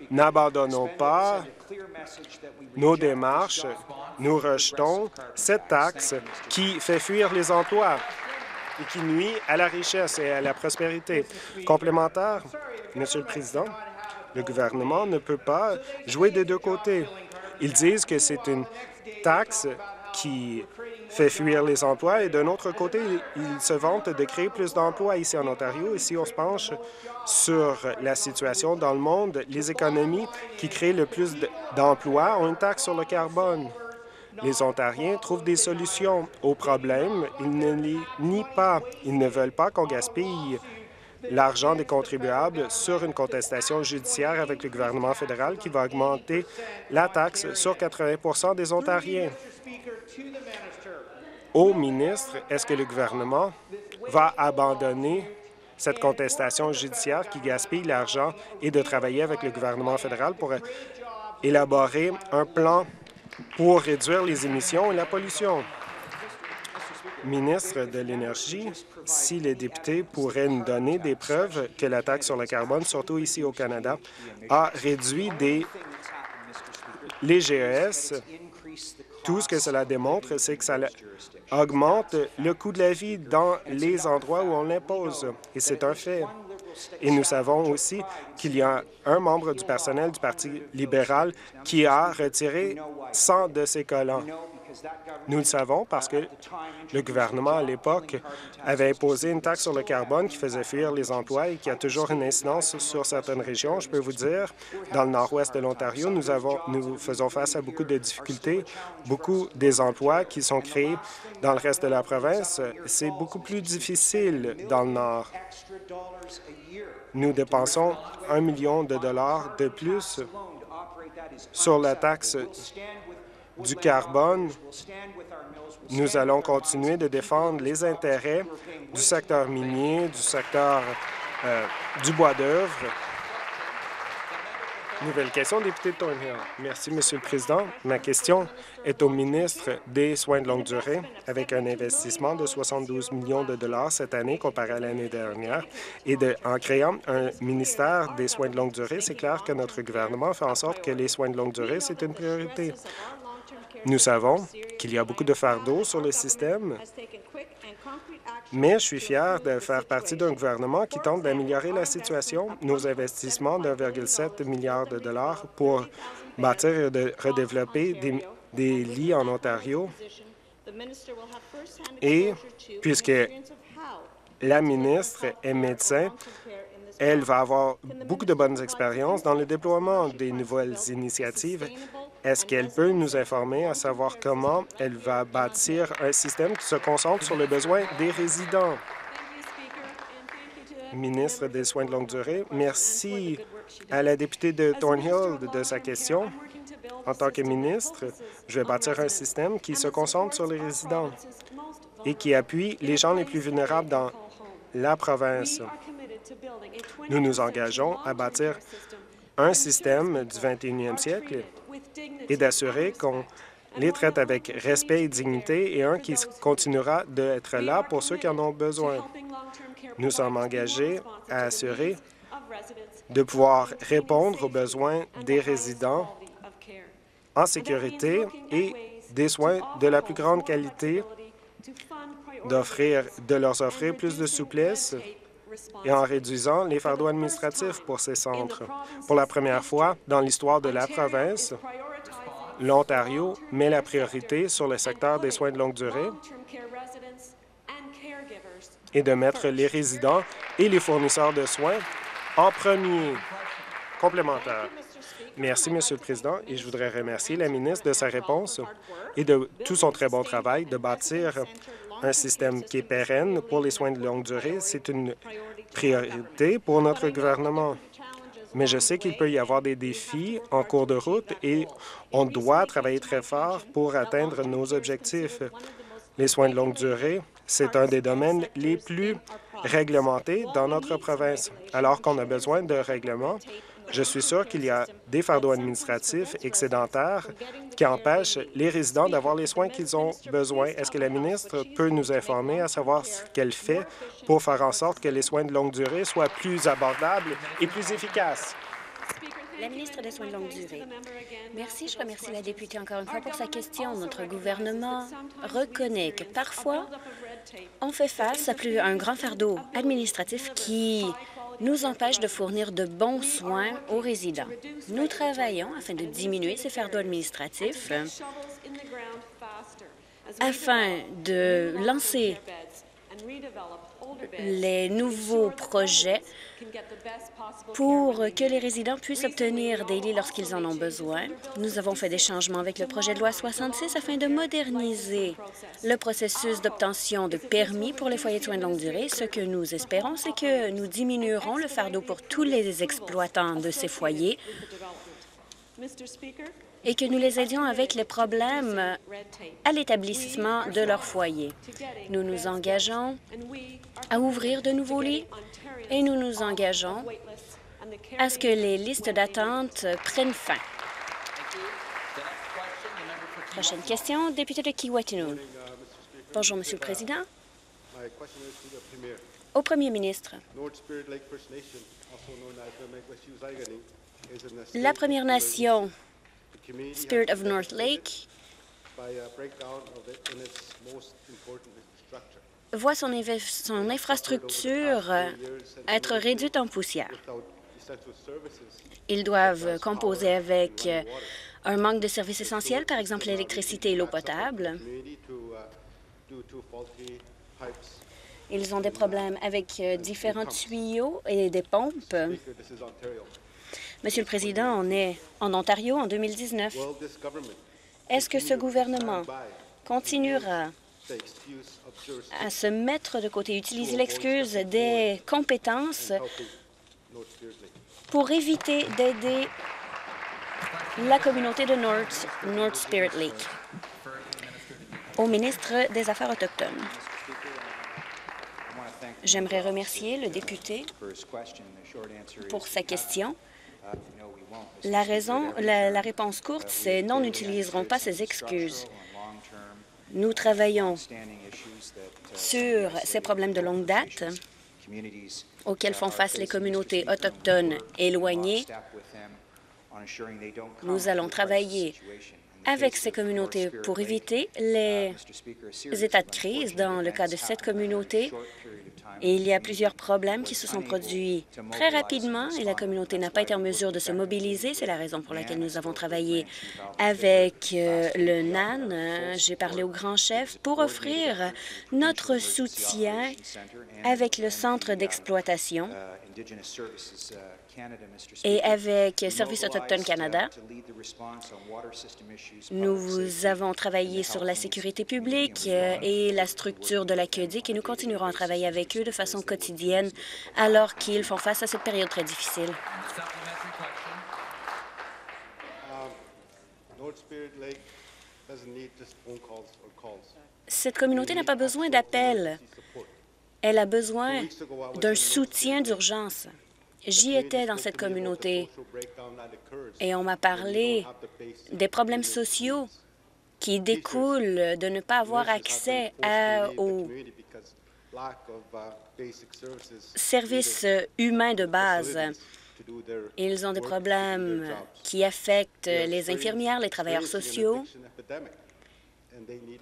n'abandonnons pas nos démarches. Nous rejetons cette taxe qui fait fuir les emplois et qui nuit à la richesse et à la prospérité. Complémentaire, Monsieur le Président, le gouvernement ne peut pas jouer des deux côtés. Ils disent que c'est une taxe qui fait fuir les emplois et d'un autre côté, ils se vantent de créer plus d'emplois ici en Ontario. Et si on se penche sur la situation dans le monde, les économies qui créent le plus d'emplois ont une taxe sur le carbone. Les Ontariens trouvent des solutions aux problèmes. Ils ne les nient pas. Ils ne veulent pas qu'on gaspille l'argent des contribuables sur une contestation judiciaire avec le gouvernement fédéral qui va augmenter la taxe sur 80% des Ontariens. Au ministre, est-ce que le gouvernement va abandonner cette contestation judiciaire qui gaspille l'argent et de travailler avec le gouvernement fédéral pour élaborer un plan pour réduire les émissions et la pollution? Ministre de l'Énergie, si les députés pourraient nous donner des preuves que la taxe sur le carbone, surtout ici au Canada, a réduit des... les GES. Tout ce que cela démontre, c'est que ça augmente le coût de la vie dans les endroits où on l'impose. Et c'est un fait. Et nous savons aussi qu'il y a un membre du personnel du Parti libéral qui a retiré 100 de ses collants. Nous le savons parce que le gouvernement, à l'époque, avait imposé une taxe sur le carbone qui faisait fuir les emplois et qui a toujours une incidence sur certaines régions. Je peux vous dire, dans le nord-ouest de l'Ontario, nous, nous faisons face à beaucoup de difficultés. Beaucoup des emplois qui sont créés dans le reste de la province, c'est beaucoup plus difficile dans le nord. Nous dépensons un million de dollars de plus sur la taxe du carbone, nous allons continuer de défendre les intérêts du secteur minier, du secteur euh, du bois d'œuvre. Nouvelle question, député de Thornhill. Merci, Monsieur le Président. Ma question est au ministre des Soins de longue durée. Avec un investissement de 72 millions de dollars cette année comparé à l'année dernière et en créant un ministère des Soins de longue durée, c'est clair que notre gouvernement fait en sorte que les soins de longue durée, c'est une priorité. Nous savons qu'il y a beaucoup de fardeaux sur le système, mais je suis fier de faire partie d'un gouvernement qui tente d'améliorer la situation. Nos investissements de 1,7 milliard de dollars pour bâtir et redévelopper des lits en Ontario et puisque la ministre est médecin, elle va avoir beaucoup de bonnes expériences dans le déploiement des nouvelles initiatives est-ce qu'elle peut nous informer à savoir comment elle va bâtir un système qui se concentre sur les besoins des résidents? Ministre des Soins de longue durée, merci à la députée de Thornhill de sa question. En tant que ministre, je vais bâtir un système qui se concentre sur les résidents et qui appuie les gens les plus vulnérables dans la province. Nous nous engageons à bâtir un système du 21e siècle et d'assurer qu'on les traite avec respect et dignité et un qui continuera d'être là pour ceux qui en ont besoin. Nous sommes engagés à assurer de pouvoir répondre aux besoins des résidents en sécurité et des soins de la plus grande qualité d'offrir, de leur offrir plus de souplesse et en réduisant les fardeaux administratifs pour ces centres. Pour la première fois dans l'histoire de la province, l'Ontario met la priorité sur le secteur des soins de longue durée et de mettre les résidents et les fournisseurs de soins en premier. Complémentaire. Merci, Monsieur le Président, et je voudrais remercier la ministre de sa réponse et de tout son très bon travail de bâtir un système qui est pérenne pour les soins de longue durée. C'est une priorité pour notre gouvernement. Mais je sais qu'il peut y avoir des défis en cours de route et on doit travailler très fort pour atteindre nos objectifs. Les soins de longue durée, c'est un des domaines les plus réglementés dans notre province. Alors qu'on a besoin de règlements, je suis sûr qu'il y a des fardeaux administratifs excédentaires qui empêchent les résidents d'avoir les soins qu'ils ont besoin. Est-ce que la ministre peut nous informer à savoir ce qu'elle fait pour faire en sorte que les soins de longue durée soient plus abordables et plus efficaces? La ministre des Soins de longue durée. Merci. Je remercie la députée encore une fois pour sa question. Notre gouvernement reconnaît que parfois, on fait face à plus un grand fardeau administratif qui nous empêche de fournir de bons soins aux résidents. Nous travaillons afin de diminuer ces fardeaux administratifs afin de lancer les nouveaux projets pour que les résidents puissent obtenir des lits lorsqu'ils en ont besoin. Nous avons fait des changements avec le projet de loi 66 afin de moderniser le processus d'obtention de permis pour les foyers de soins de longue durée. Ce que nous espérons, c'est que nous diminuerons le fardeau pour tous les exploitants de ces foyers et que nous les aidions avec les problèmes à l'établissement de leur foyer. Nous nous engageons à ouvrir de nouveaux lits et nous nous engageons à ce que les listes d'attente prennent fin. Prochaine question, député de Kiwatinoon. Bonjour, Monsieur le Président. Au Premier ministre, la Première Nation Spirit of North Lake voit son, son infrastructure euh, être réduite en poussière. Ils doivent composer avec euh, un manque de services essentiels, par exemple l'électricité et l'eau potable. Ils ont des problèmes avec euh, différents tuyaux et des pompes. Monsieur le Président, on est en Ontario en 2019. Est-ce que ce gouvernement continuera à se mettre de côté, utiliser l'excuse des compétences pour éviter d'aider la communauté de North, North Spirit Lake? Au ministre des Affaires autochtones. J'aimerais remercier le député pour sa question. La raison, la, réponse courte, c'est non, nous n'utiliserons pas ces excuses. Nous travaillons sur ces problèmes de longue date auxquels font face les communautés autochtones éloignées. Nous allons travailler avec ces communautés pour éviter les états de crise dans le cas de cette communauté il y a plusieurs problèmes qui se sont produits très rapidement et la communauté n'a pas été en mesure de se mobiliser. C'est la raison pour laquelle nous avons travaillé avec euh, le NAN. J'ai parlé au grand chef pour offrir notre soutien avec le centre d'exploitation et avec Service autochtone Canada. Nous avons travaillé sur la sécurité publique et la structure de l'AQEDIC et nous continuerons à travailler avec eux de façon quotidienne alors qu'ils font face à cette période très difficile. Cette communauté n'a pas besoin d'appels. Elle a besoin d'un soutien d'urgence. J'y étais dans cette communauté et on m'a parlé des problèmes sociaux qui découlent de ne pas avoir accès aux services humains de base. Ils ont des problèmes qui affectent les infirmières, les travailleurs sociaux.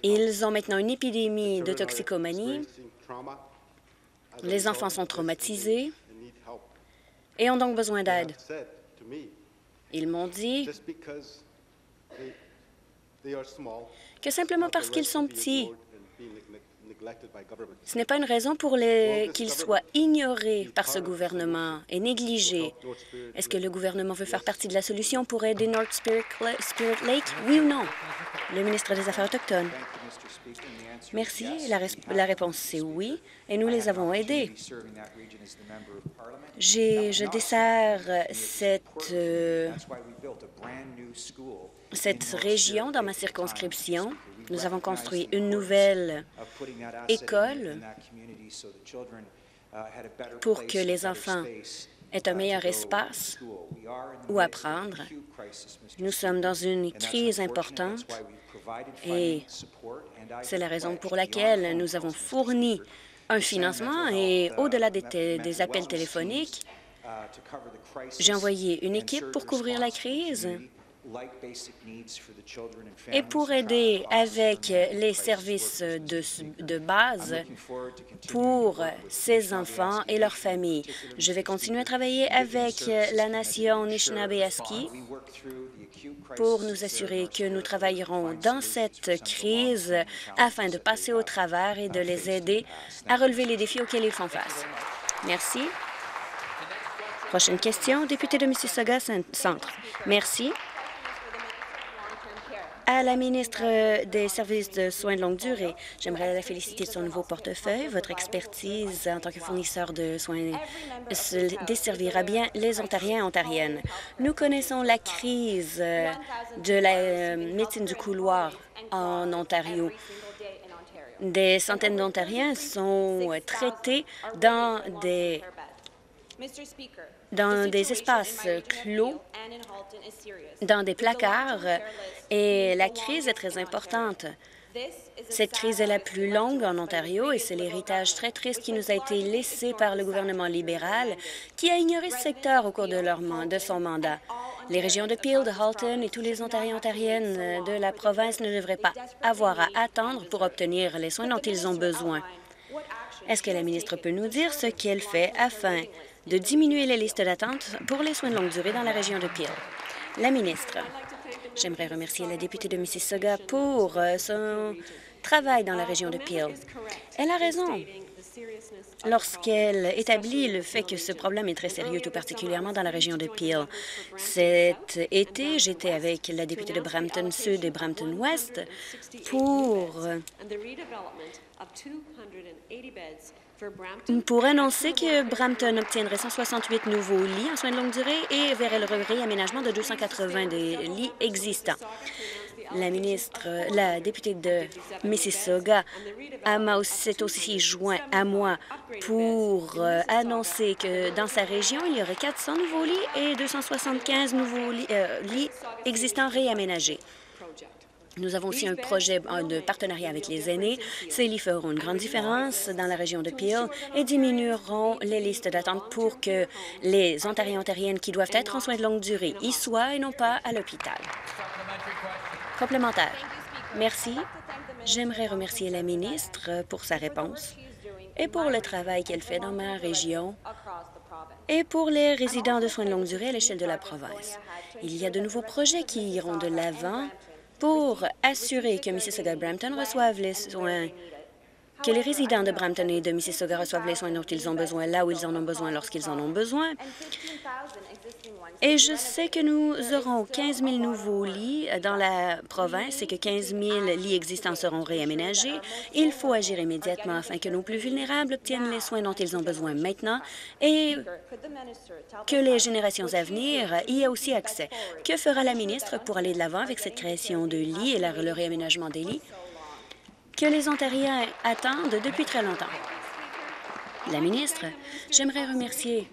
Ils ont maintenant une épidémie de toxicomanie. Les enfants sont traumatisés et ont donc besoin d'aide. Ils m'ont dit que simplement parce qu'ils sont petits, ce n'est pas une raison pour qu'ils soient ignorés par ce gouvernement et négligés. Est-ce que le gouvernement veut faire partie de la solution pour aider North Spirit Lake? Oui ou non? Le ministre des Affaires autochtones. Merci. La, réponse, c'est oui, et nous les avons aidés. Je desserre cette, euh, cette région dans ma circonscription. Nous avons construit une nouvelle école pour que les enfants aient un meilleur espace où apprendre. Nous sommes dans une crise importante et c'est la raison pour laquelle nous avons fourni un financement et au-delà des, des, appels téléphoniques, j'ai envoyé une équipe pour couvrir la crise et pour aider avec les services de, de, base pour ces enfants et leurs familles. Je vais continuer à travailler avec la nation Anishinaabe-Aski pour nous assurer que nous travaillerons dans cette crise afin de passer au travers et de les aider à relever les défis auxquels ils font face. Merci. Prochaine question, député de Mississauga Centre. Merci à la ministre des Services de soins de longue durée. J'aimerais la féliciter de son nouveau portefeuille. Votre expertise en tant que fournisseur de soins desservira bien les Ontariens et Ontariennes. Nous connaissons la crise de la euh, médecine du couloir en Ontario. Des centaines d'Ontariens sont traités dans des dans des espaces clos, dans des placards, et la crise est très importante. Cette crise est la plus longue en Ontario et c'est l'héritage très triste qui nous a été laissé par le gouvernement libéral qui a ignoré ce secteur au cours de, leur, son mandat. Les régions de Peel, de Halton et tous les Ontariens ontariennes de la province ne devraient pas avoir à attendre pour obtenir les soins dont ils ont besoin. Est-ce que la ministre peut nous dire ce qu'elle fait afin de diminuer les listes d'attente pour les soins de longue durée dans la région de Peel. La ministre, j'aimerais remercier la députée de Mississauga pour euh, son travail dans la région de Peel. Elle a raison lorsqu'elle établit le fait que ce problème est très sérieux, tout particulièrement dans la région de Peel. Cet été, j'étais avec la députée de Brampton Sud et Brampton Ouest pour pour annoncer que Brampton obtiendrait 168 nouveaux lits en soins de longue durée et verrait le réaménagement de 280 des lits existants. La ministre, la députée de Mississauga s'est aussi joint à moi pour euh, annoncer que dans sa région, il y aurait 400 nouveaux lits et 275 nouveaux euh, lits existants réaménagés. Nous avons aussi un projet de partenariat avec les aînés. Ces lits feront une grande différence dans la région de Peel et diminueront les listes d'attente pour que les Ontariens et Ontariennes qui doivent être en soins de longue durée y soient et non pas à l'hôpital. Complémentaire. Merci. J'aimerais remercier la ministre pour sa réponse et pour le travail qu'elle fait dans ma région et pour les résidents de soins de longue durée à l'échelle de la province. Il y a de nouveaux projets qui iront de l'avant pour assurer que Mississauga-Brampton reçoivent les soins que les résidents de Brampton et de Mississauga reçoivent les soins dont ils ont besoin là où ils en ont besoin lorsqu'ils en ont besoin. Et je sais que nous aurons 15 000 nouveaux lits dans la province et que 15 000 lits existants seront réaménagés. Il faut agir immédiatement afin que nos plus vulnérables obtiennent les soins dont ils ont besoin maintenant et que les générations à venir y aient aussi accès. Que fera la ministre pour aller de l'avant avec cette création de lits et le réaménagement des lits que les Ontariens attendent depuis très longtemps? La ministre, j'aimerais remercier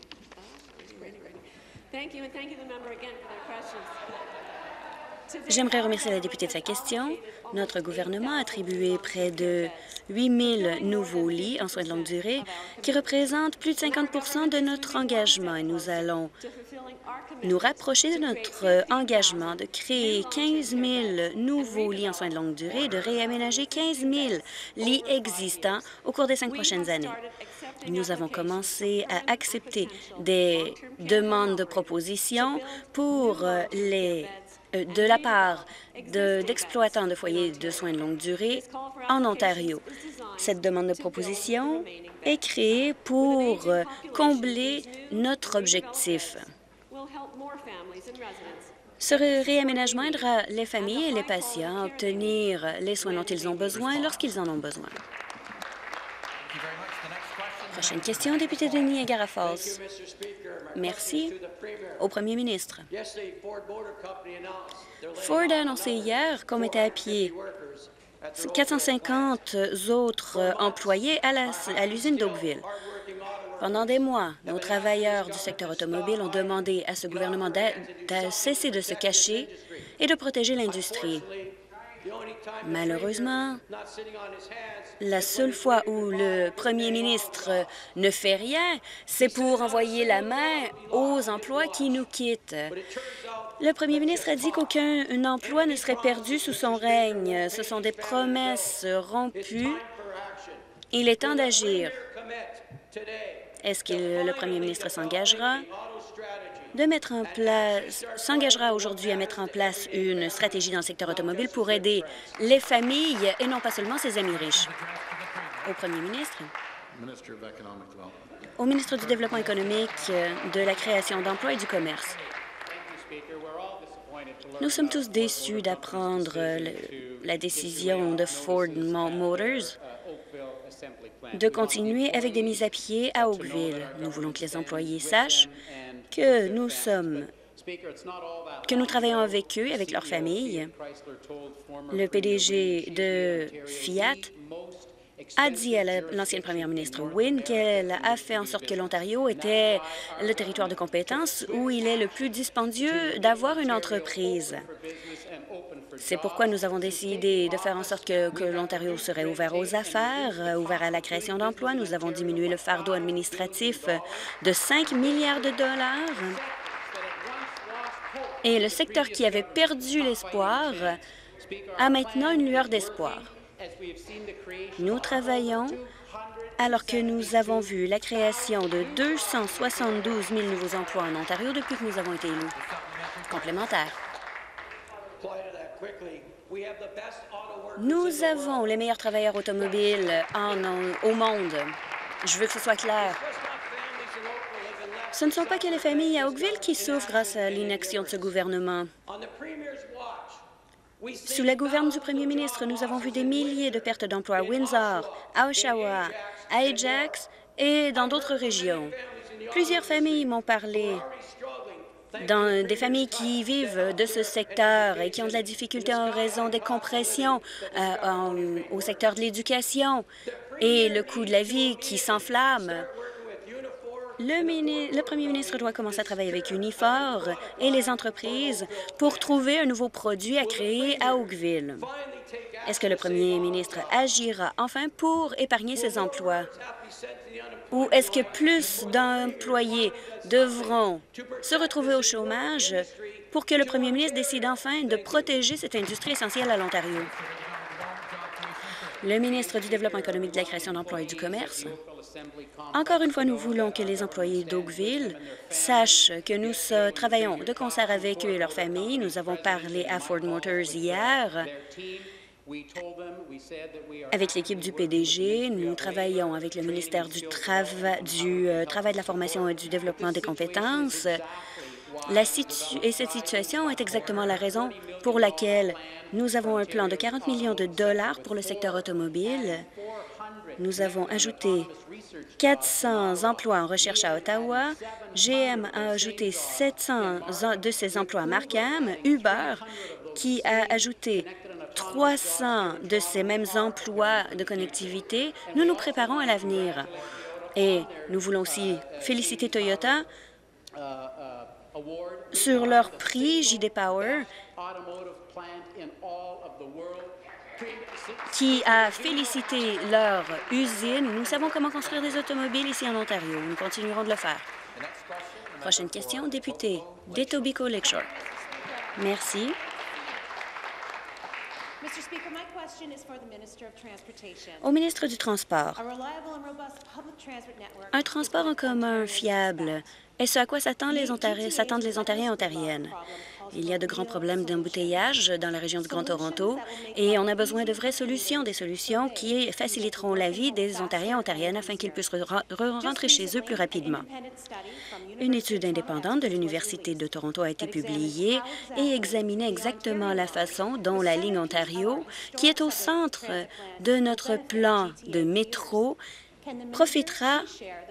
J'aimerais remercier la députée de sa question. Notre gouvernement a attribué près de 8 000 nouveaux lits en soins de longue durée, qui représentent plus de 50% de notre engagement. Et nous allons nous rapprocher de notre engagement de créer 15 000 nouveaux lits en soins de longue durée et de réaménager 15 000 lits existants au cours des cinq prochaines années. Nous avons commencé à accepter des demandes de propositions pour les euh, de la part d'exploitants de, foyers de soins de longue durée en Ontario. Cette demande de proposition est créée pour euh, combler notre objectif. Ce réaménagement aidera les familles et les patients à obtenir les soins dont ils ont besoin lorsqu'ils en ont besoin. Prochaine question, député de Niagara Falls. Merci au premier ministre. Ford a annoncé hier qu'on mettait à pied 450 autres employés à l'usine d'Oakville. Pendant des mois, nos travailleurs du secteur automobile ont demandé à ce gouvernement de cesser de se cacher et de protéger l'industrie. Malheureusement, la seule fois où le premier ministre ne fait rien, c'est pour envoyer la main aux emplois qui nous quittent. Le premier ministre a dit qu'aucun emploi ne serait perdu sous son règne. Ce sont des promesses rompues. Il est temps d'agir. Est-ce que le premier ministre s'engagera? De mettre en place, s'engagera aujourd'hui à mettre en place une stratégie dans le secteur automobile pour aider les familles et non pas seulement ses amis riches. Au premier ministre. Au ministre du Développement économique, de la création d'emplois et du commerce. Nous sommes tous déçus d'apprendre la décision de Ford Motors de continuer avec des mises à pied à Oakville. Nous voulons que les employés sachent que nous sommes que nous travaillons avec eux, avec leurs familles. Le PDG de Fiat a dit à l'ancienne première ministre Wynne qu'elle a fait en sorte que l'Ontario était le territoire de compétence où il est le plus dispendieux d'avoir une entreprise. C'est pourquoi nous avons décidé de faire en sorte que, l'Ontario serait ouvert aux affaires, ouvert à la création d'emplois. Nous avons diminué le fardeau administratif de 5 milliards de dollars. Et le secteur qui avait perdu l'espoir a maintenant une lueur d'espoir. Nous travaillons alors que nous avons vu la création de 272 000 nouveaux emplois en Ontario depuis que nous avons été élus. Complémentaire. Nous avons les meilleurs travailleurs automobiles au monde. Je veux que ce soit clair. Ce ne sont pas que les familles à Oakville qui souffrent grâce à l'inaction de ce gouvernement. Sous la gouverne du premier ministre, nous avons vu des milliers de pertes d'emplois à Windsor, à Oshawa, à Ajax et dans d'autres régions. Plusieurs familles m'ont parlé dans des familles qui vivent de ce secteur et qui ont de la difficulté en raison des compressions euh, au secteur de l'éducation et le coût de la vie qui s'enflamme. Le, premier ministre doit commencer à travailler avec Unifor et les entreprises pour trouver un nouveau produit à créer à Oakville. Est-ce que le premier ministre agira enfin pour épargner ses emplois? Ou est-ce que plus d'employés devront se retrouver au chômage pour que le premier ministre décide enfin de protéger cette industrie essentielle à l'Ontario? Le ministre du Développement économique, de la création d'emplois et du commerce. Encore une fois, nous voulons que les employés d'Oakville sachent que nous travaillons de concert avec eux et leurs familles. Nous avons parlé à Ford Motors hier avec l'équipe du PDG, nous travaillons avec le ministère du, euh, Travail, de la formation et du développement des compétences. Et cette situation est exactement la raison pour laquelle nous avons un plan de 40 millions de dollars pour le secteur automobile. Nous avons ajouté 400 emplois en recherche à Ottawa. GM a ajouté 700 de ses emplois à Markham. Uber, qui a ajouté 300 de ces mêmes emplois de connectivité, nous nous préparons à l'avenir. Et nous voulons aussi féliciter Toyota sur leur prix JD Power qui a félicité leur usine. Nous savons comment construire des automobiles ici en Ontario. Nous continuerons de le faire. Prochaine question, député d'Etobicoke Lakeshore. Merci. Au ministre du Transport, un transport en commun fiable est ce à quoi s'attendent les, les Ontariens et Ontariennes? Il y a de grands problèmes d'embouteillage dans la région du Grand Toronto et on a besoin de vraies solutions, des solutions qui faciliteront la vie des Ontariens et Ontariennes afin qu'ils puissent rentrer chez eux plus rapidement. Une étude indépendante de l'Université de Toronto a été publiée et examinait exactement la façon dont la ligne Ontario, qui est au centre de notre plan de métro, profitera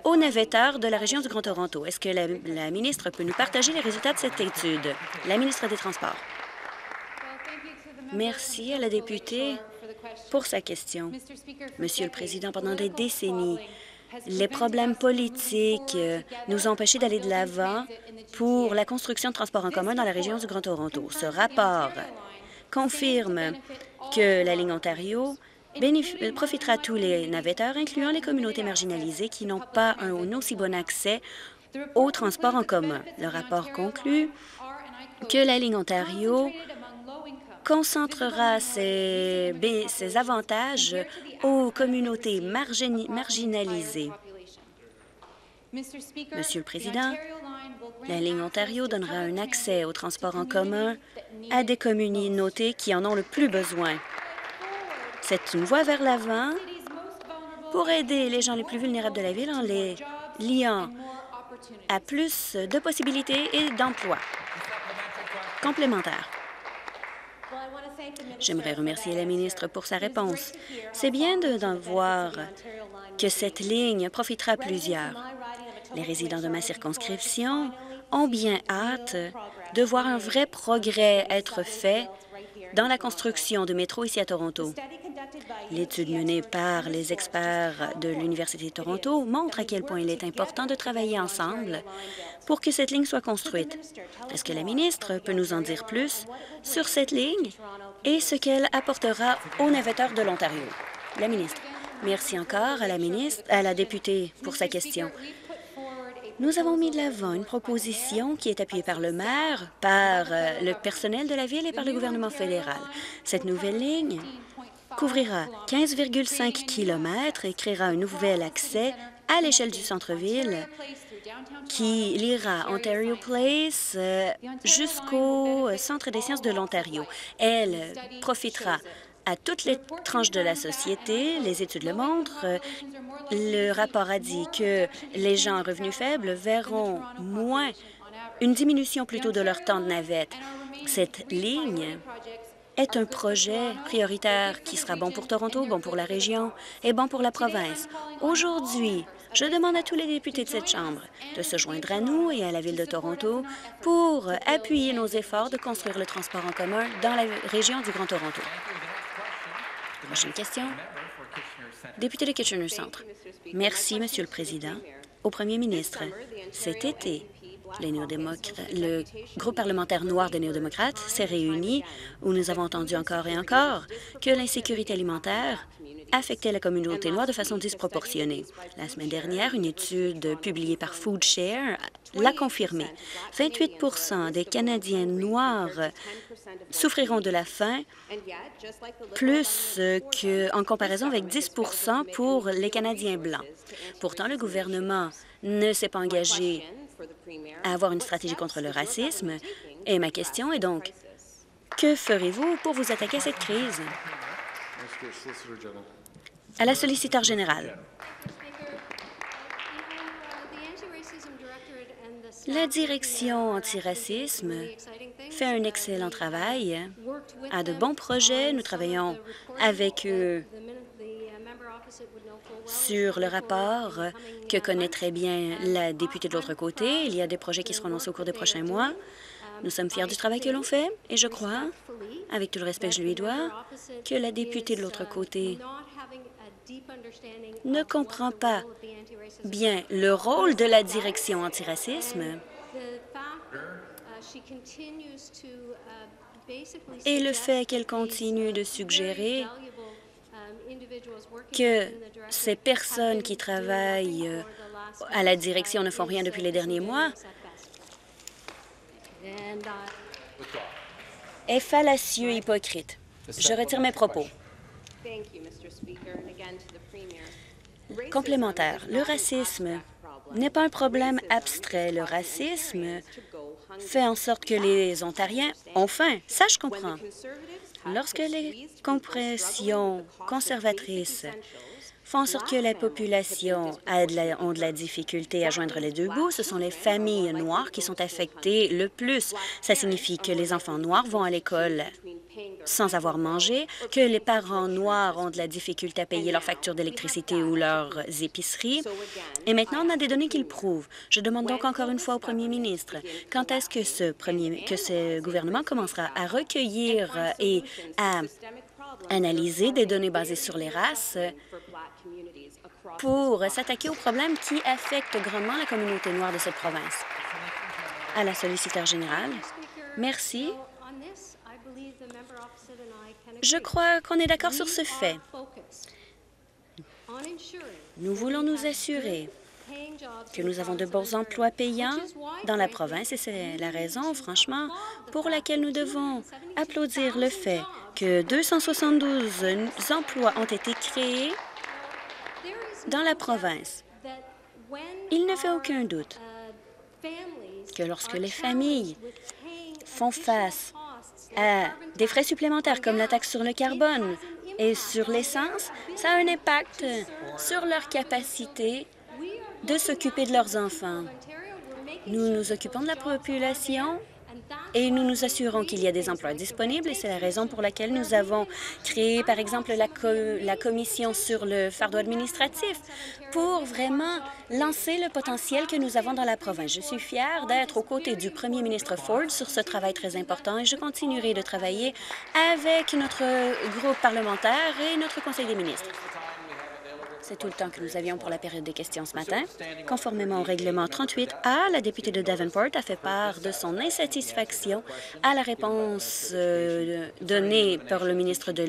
aux navetteurs de la région du Grand Toronto. Est-ce que la, ministre peut nous partager les résultats de cette étude? La ministre des Transports. Merci à la députée pour sa question. Monsieur le Président, pendant des décennies, les problèmes politiques nous ont empêchés d'aller de l'avant pour la construction de transports en commun dans la région du Grand Toronto. Ce rapport confirme que la ligne Ontario euh, profitera à tous les navetteurs, incluant les communautés marginalisées qui n'ont pas un aussi bon accès au transport en commun. Le rapport conclut que la ligne Ontario concentrera ses, ses avantages aux communautés marginalisées. Monsieur le Président, la ligne Ontario donnera un accès au transport en commun à des communautés qui en ont le plus besoin. C'est une voie vers l'avant pour aider les gens les plus vulnérables de la ville en les liant à plus de possibilités et d'emplois complémentaires. J'aimerais remercier la ministre pour sa réponse. C'est bien d'en voir que cette ligne profitera à plusieurs. Les résidents de ma circonscription ont bien hâte de voir un vrai progrès être fait dans la construction de métro ici à Toronto. L'étude menée par les experts de l'Université de Toronto montre à quel point il est important de travailler ensemble pour que cette ligne soit construite. Est-ce que la ministre peut nous en dire plus sur cette ligne et ce qu'elle apportera aux navetteurs de l'Ontario? La ministre. Merci encore à la ministre, à la députée pour sa question. Nous avons mis de l'avant une proposition qui est appuyée par le maire, par euh, le personnel de la ville et par le gouvernement fédéral. Cette nouvelle ligne couvrira 15,5 km et créera un nouvel accès à l'échelle du centre-ville qui liera Ontario Place euh, jusqu'au Centre des sciences de l'Ontario. Elle profitera à toutes les tranches de la société. Les études le montrent. Le rapport a dit que les gens à revenus faibles verront moins, une diminution plutôt de leur temps de navette. Cette ligne est un projet prioritaire qui sera bon pour Toronto, bon pour la région et bon pour la province. Aujourd'hui, je demande à tous les députés de cette Chambre de se joindre à nous et à la Ville de Toronto pour appuyer nos efforts de construire le transport en commun dans la région du Grand Toronto. Prochaine question. Député de Kitchener Centre. Merci, Monsieur le Président. Au Premier ministre, cet été, le groupe parlementaire noir des néo-démocrates s'est réuni où nous avons entendu encore et encore que l'insécurité alimentaire affectait la communauté noire de façon disproportionnée. La semaine dernière, une étude publiée par FoodShare l'a confirmé. 28% des Canadiens noirs souffriront de la faim, plus qu'en comparaison avec 10% pour les Canadiens blancs. Pourtant, le gouvernement ne s'est pas engagé à avoir une stratégie contre le racisme. Et ma question est donc, que ferez-vous pour vous attaquer à cette crise? À la solliciteur générale. La direction antiracisme fait un excellent travail, a de bons projets. Nous travaillons avec eux sur le rapport que connaît très bien la députée de l'autre côté. Il y a des projets qui seront lancés au cours des prochains mois. Nous sommes fiers du travail que l'on fait et je crois, avec tout le respect que je lui dois, que la députée de l'autre côté ne comprend pas bien le rôle de la direction antiracisme et le fait qu'elle continue de suggérer que ces personnes qui travaillent euh, à la direction ne font rien depuis les derniers mois est fallacieux et hypocrite. Je retire mes propos. Complémentaire. Le racisme n'est pas un problème abstrait. Le racisme fait en sorte que les Ontariens ont faim. Ça, je comprends. Lorsque les compressions conservatrices font en sorte que la population a de la, ont de la difficulté à joindre les deux bouts. Ce sont les familles noires qui sont affectées le plus. Ça signifie que les enfants noirs vont à l'école sans avoir mangé, que les parents noirs ont de la difficulté à payer leurs factures d'électricité ou leurs épiceries. Et maintenant, on a des données qui le prouvent. Je demande donc encore une fois au premier ministre, quand est-ce que ce, premier, que ce gouvernement commencera à recueillir et à analyser des données basées sur les races? Pour s'attaquer aux problèmes qui affectent grandement la communauté noire de cette province. À la solliciteur générale, merci. Je crois qu'on est d'accord sur ce fait. Nous voulons nous assurer que nous avons de bons emplois payants dans la province et c'est la raison, franchement, pour laquelle nous devons applaudir le fait que 272 emplois ont été créés dans la province. Il ne fait aucun doute que lorsque les familles font face à des frais supplémentaires comme la taxe sur le carbone et sur l'essence, ça a un impact sur leur capacité de s'occuper de leurs enfants. Nous nous occupons de la population et nous nous assurons qu'il y a des emplois disponibles et c'est la raison pour laquelle nous avons créé, par exemple, la, commission sur le fardeau administratif pour vraiment lancer le potentiel que nous avons dans la province. Je suis fière d'être aux côtés du premier ministre Ford sur ce travail très important et je continuerai de travailler avec notre groupe parlementaire et notre conseil des ministres. C'est tout le temps que nous avions pour la période des questions ce matin. Conformément au règlement 38A, la députée de Davenport a fait part de son insatisfaction à la réponse euh, donnée par le ministre de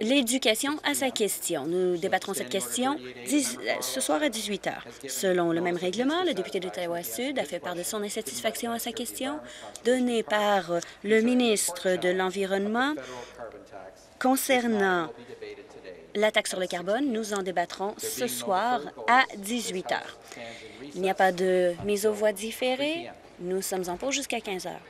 l'Éducation à sa question. Nous débattrons cette question ce soir à 18 heures. Selon le même règlement, le député d'Ottawa-Sud a fait part de son insatisfaction à sa question donnée par le ministre de l'Environnement concernant la taxe sur le carbone, nous en débattrons ce soir à 18 heures. Il n'y a pas de mise aux voix différée. Nous sommes en pause jusqu'à 15 heures.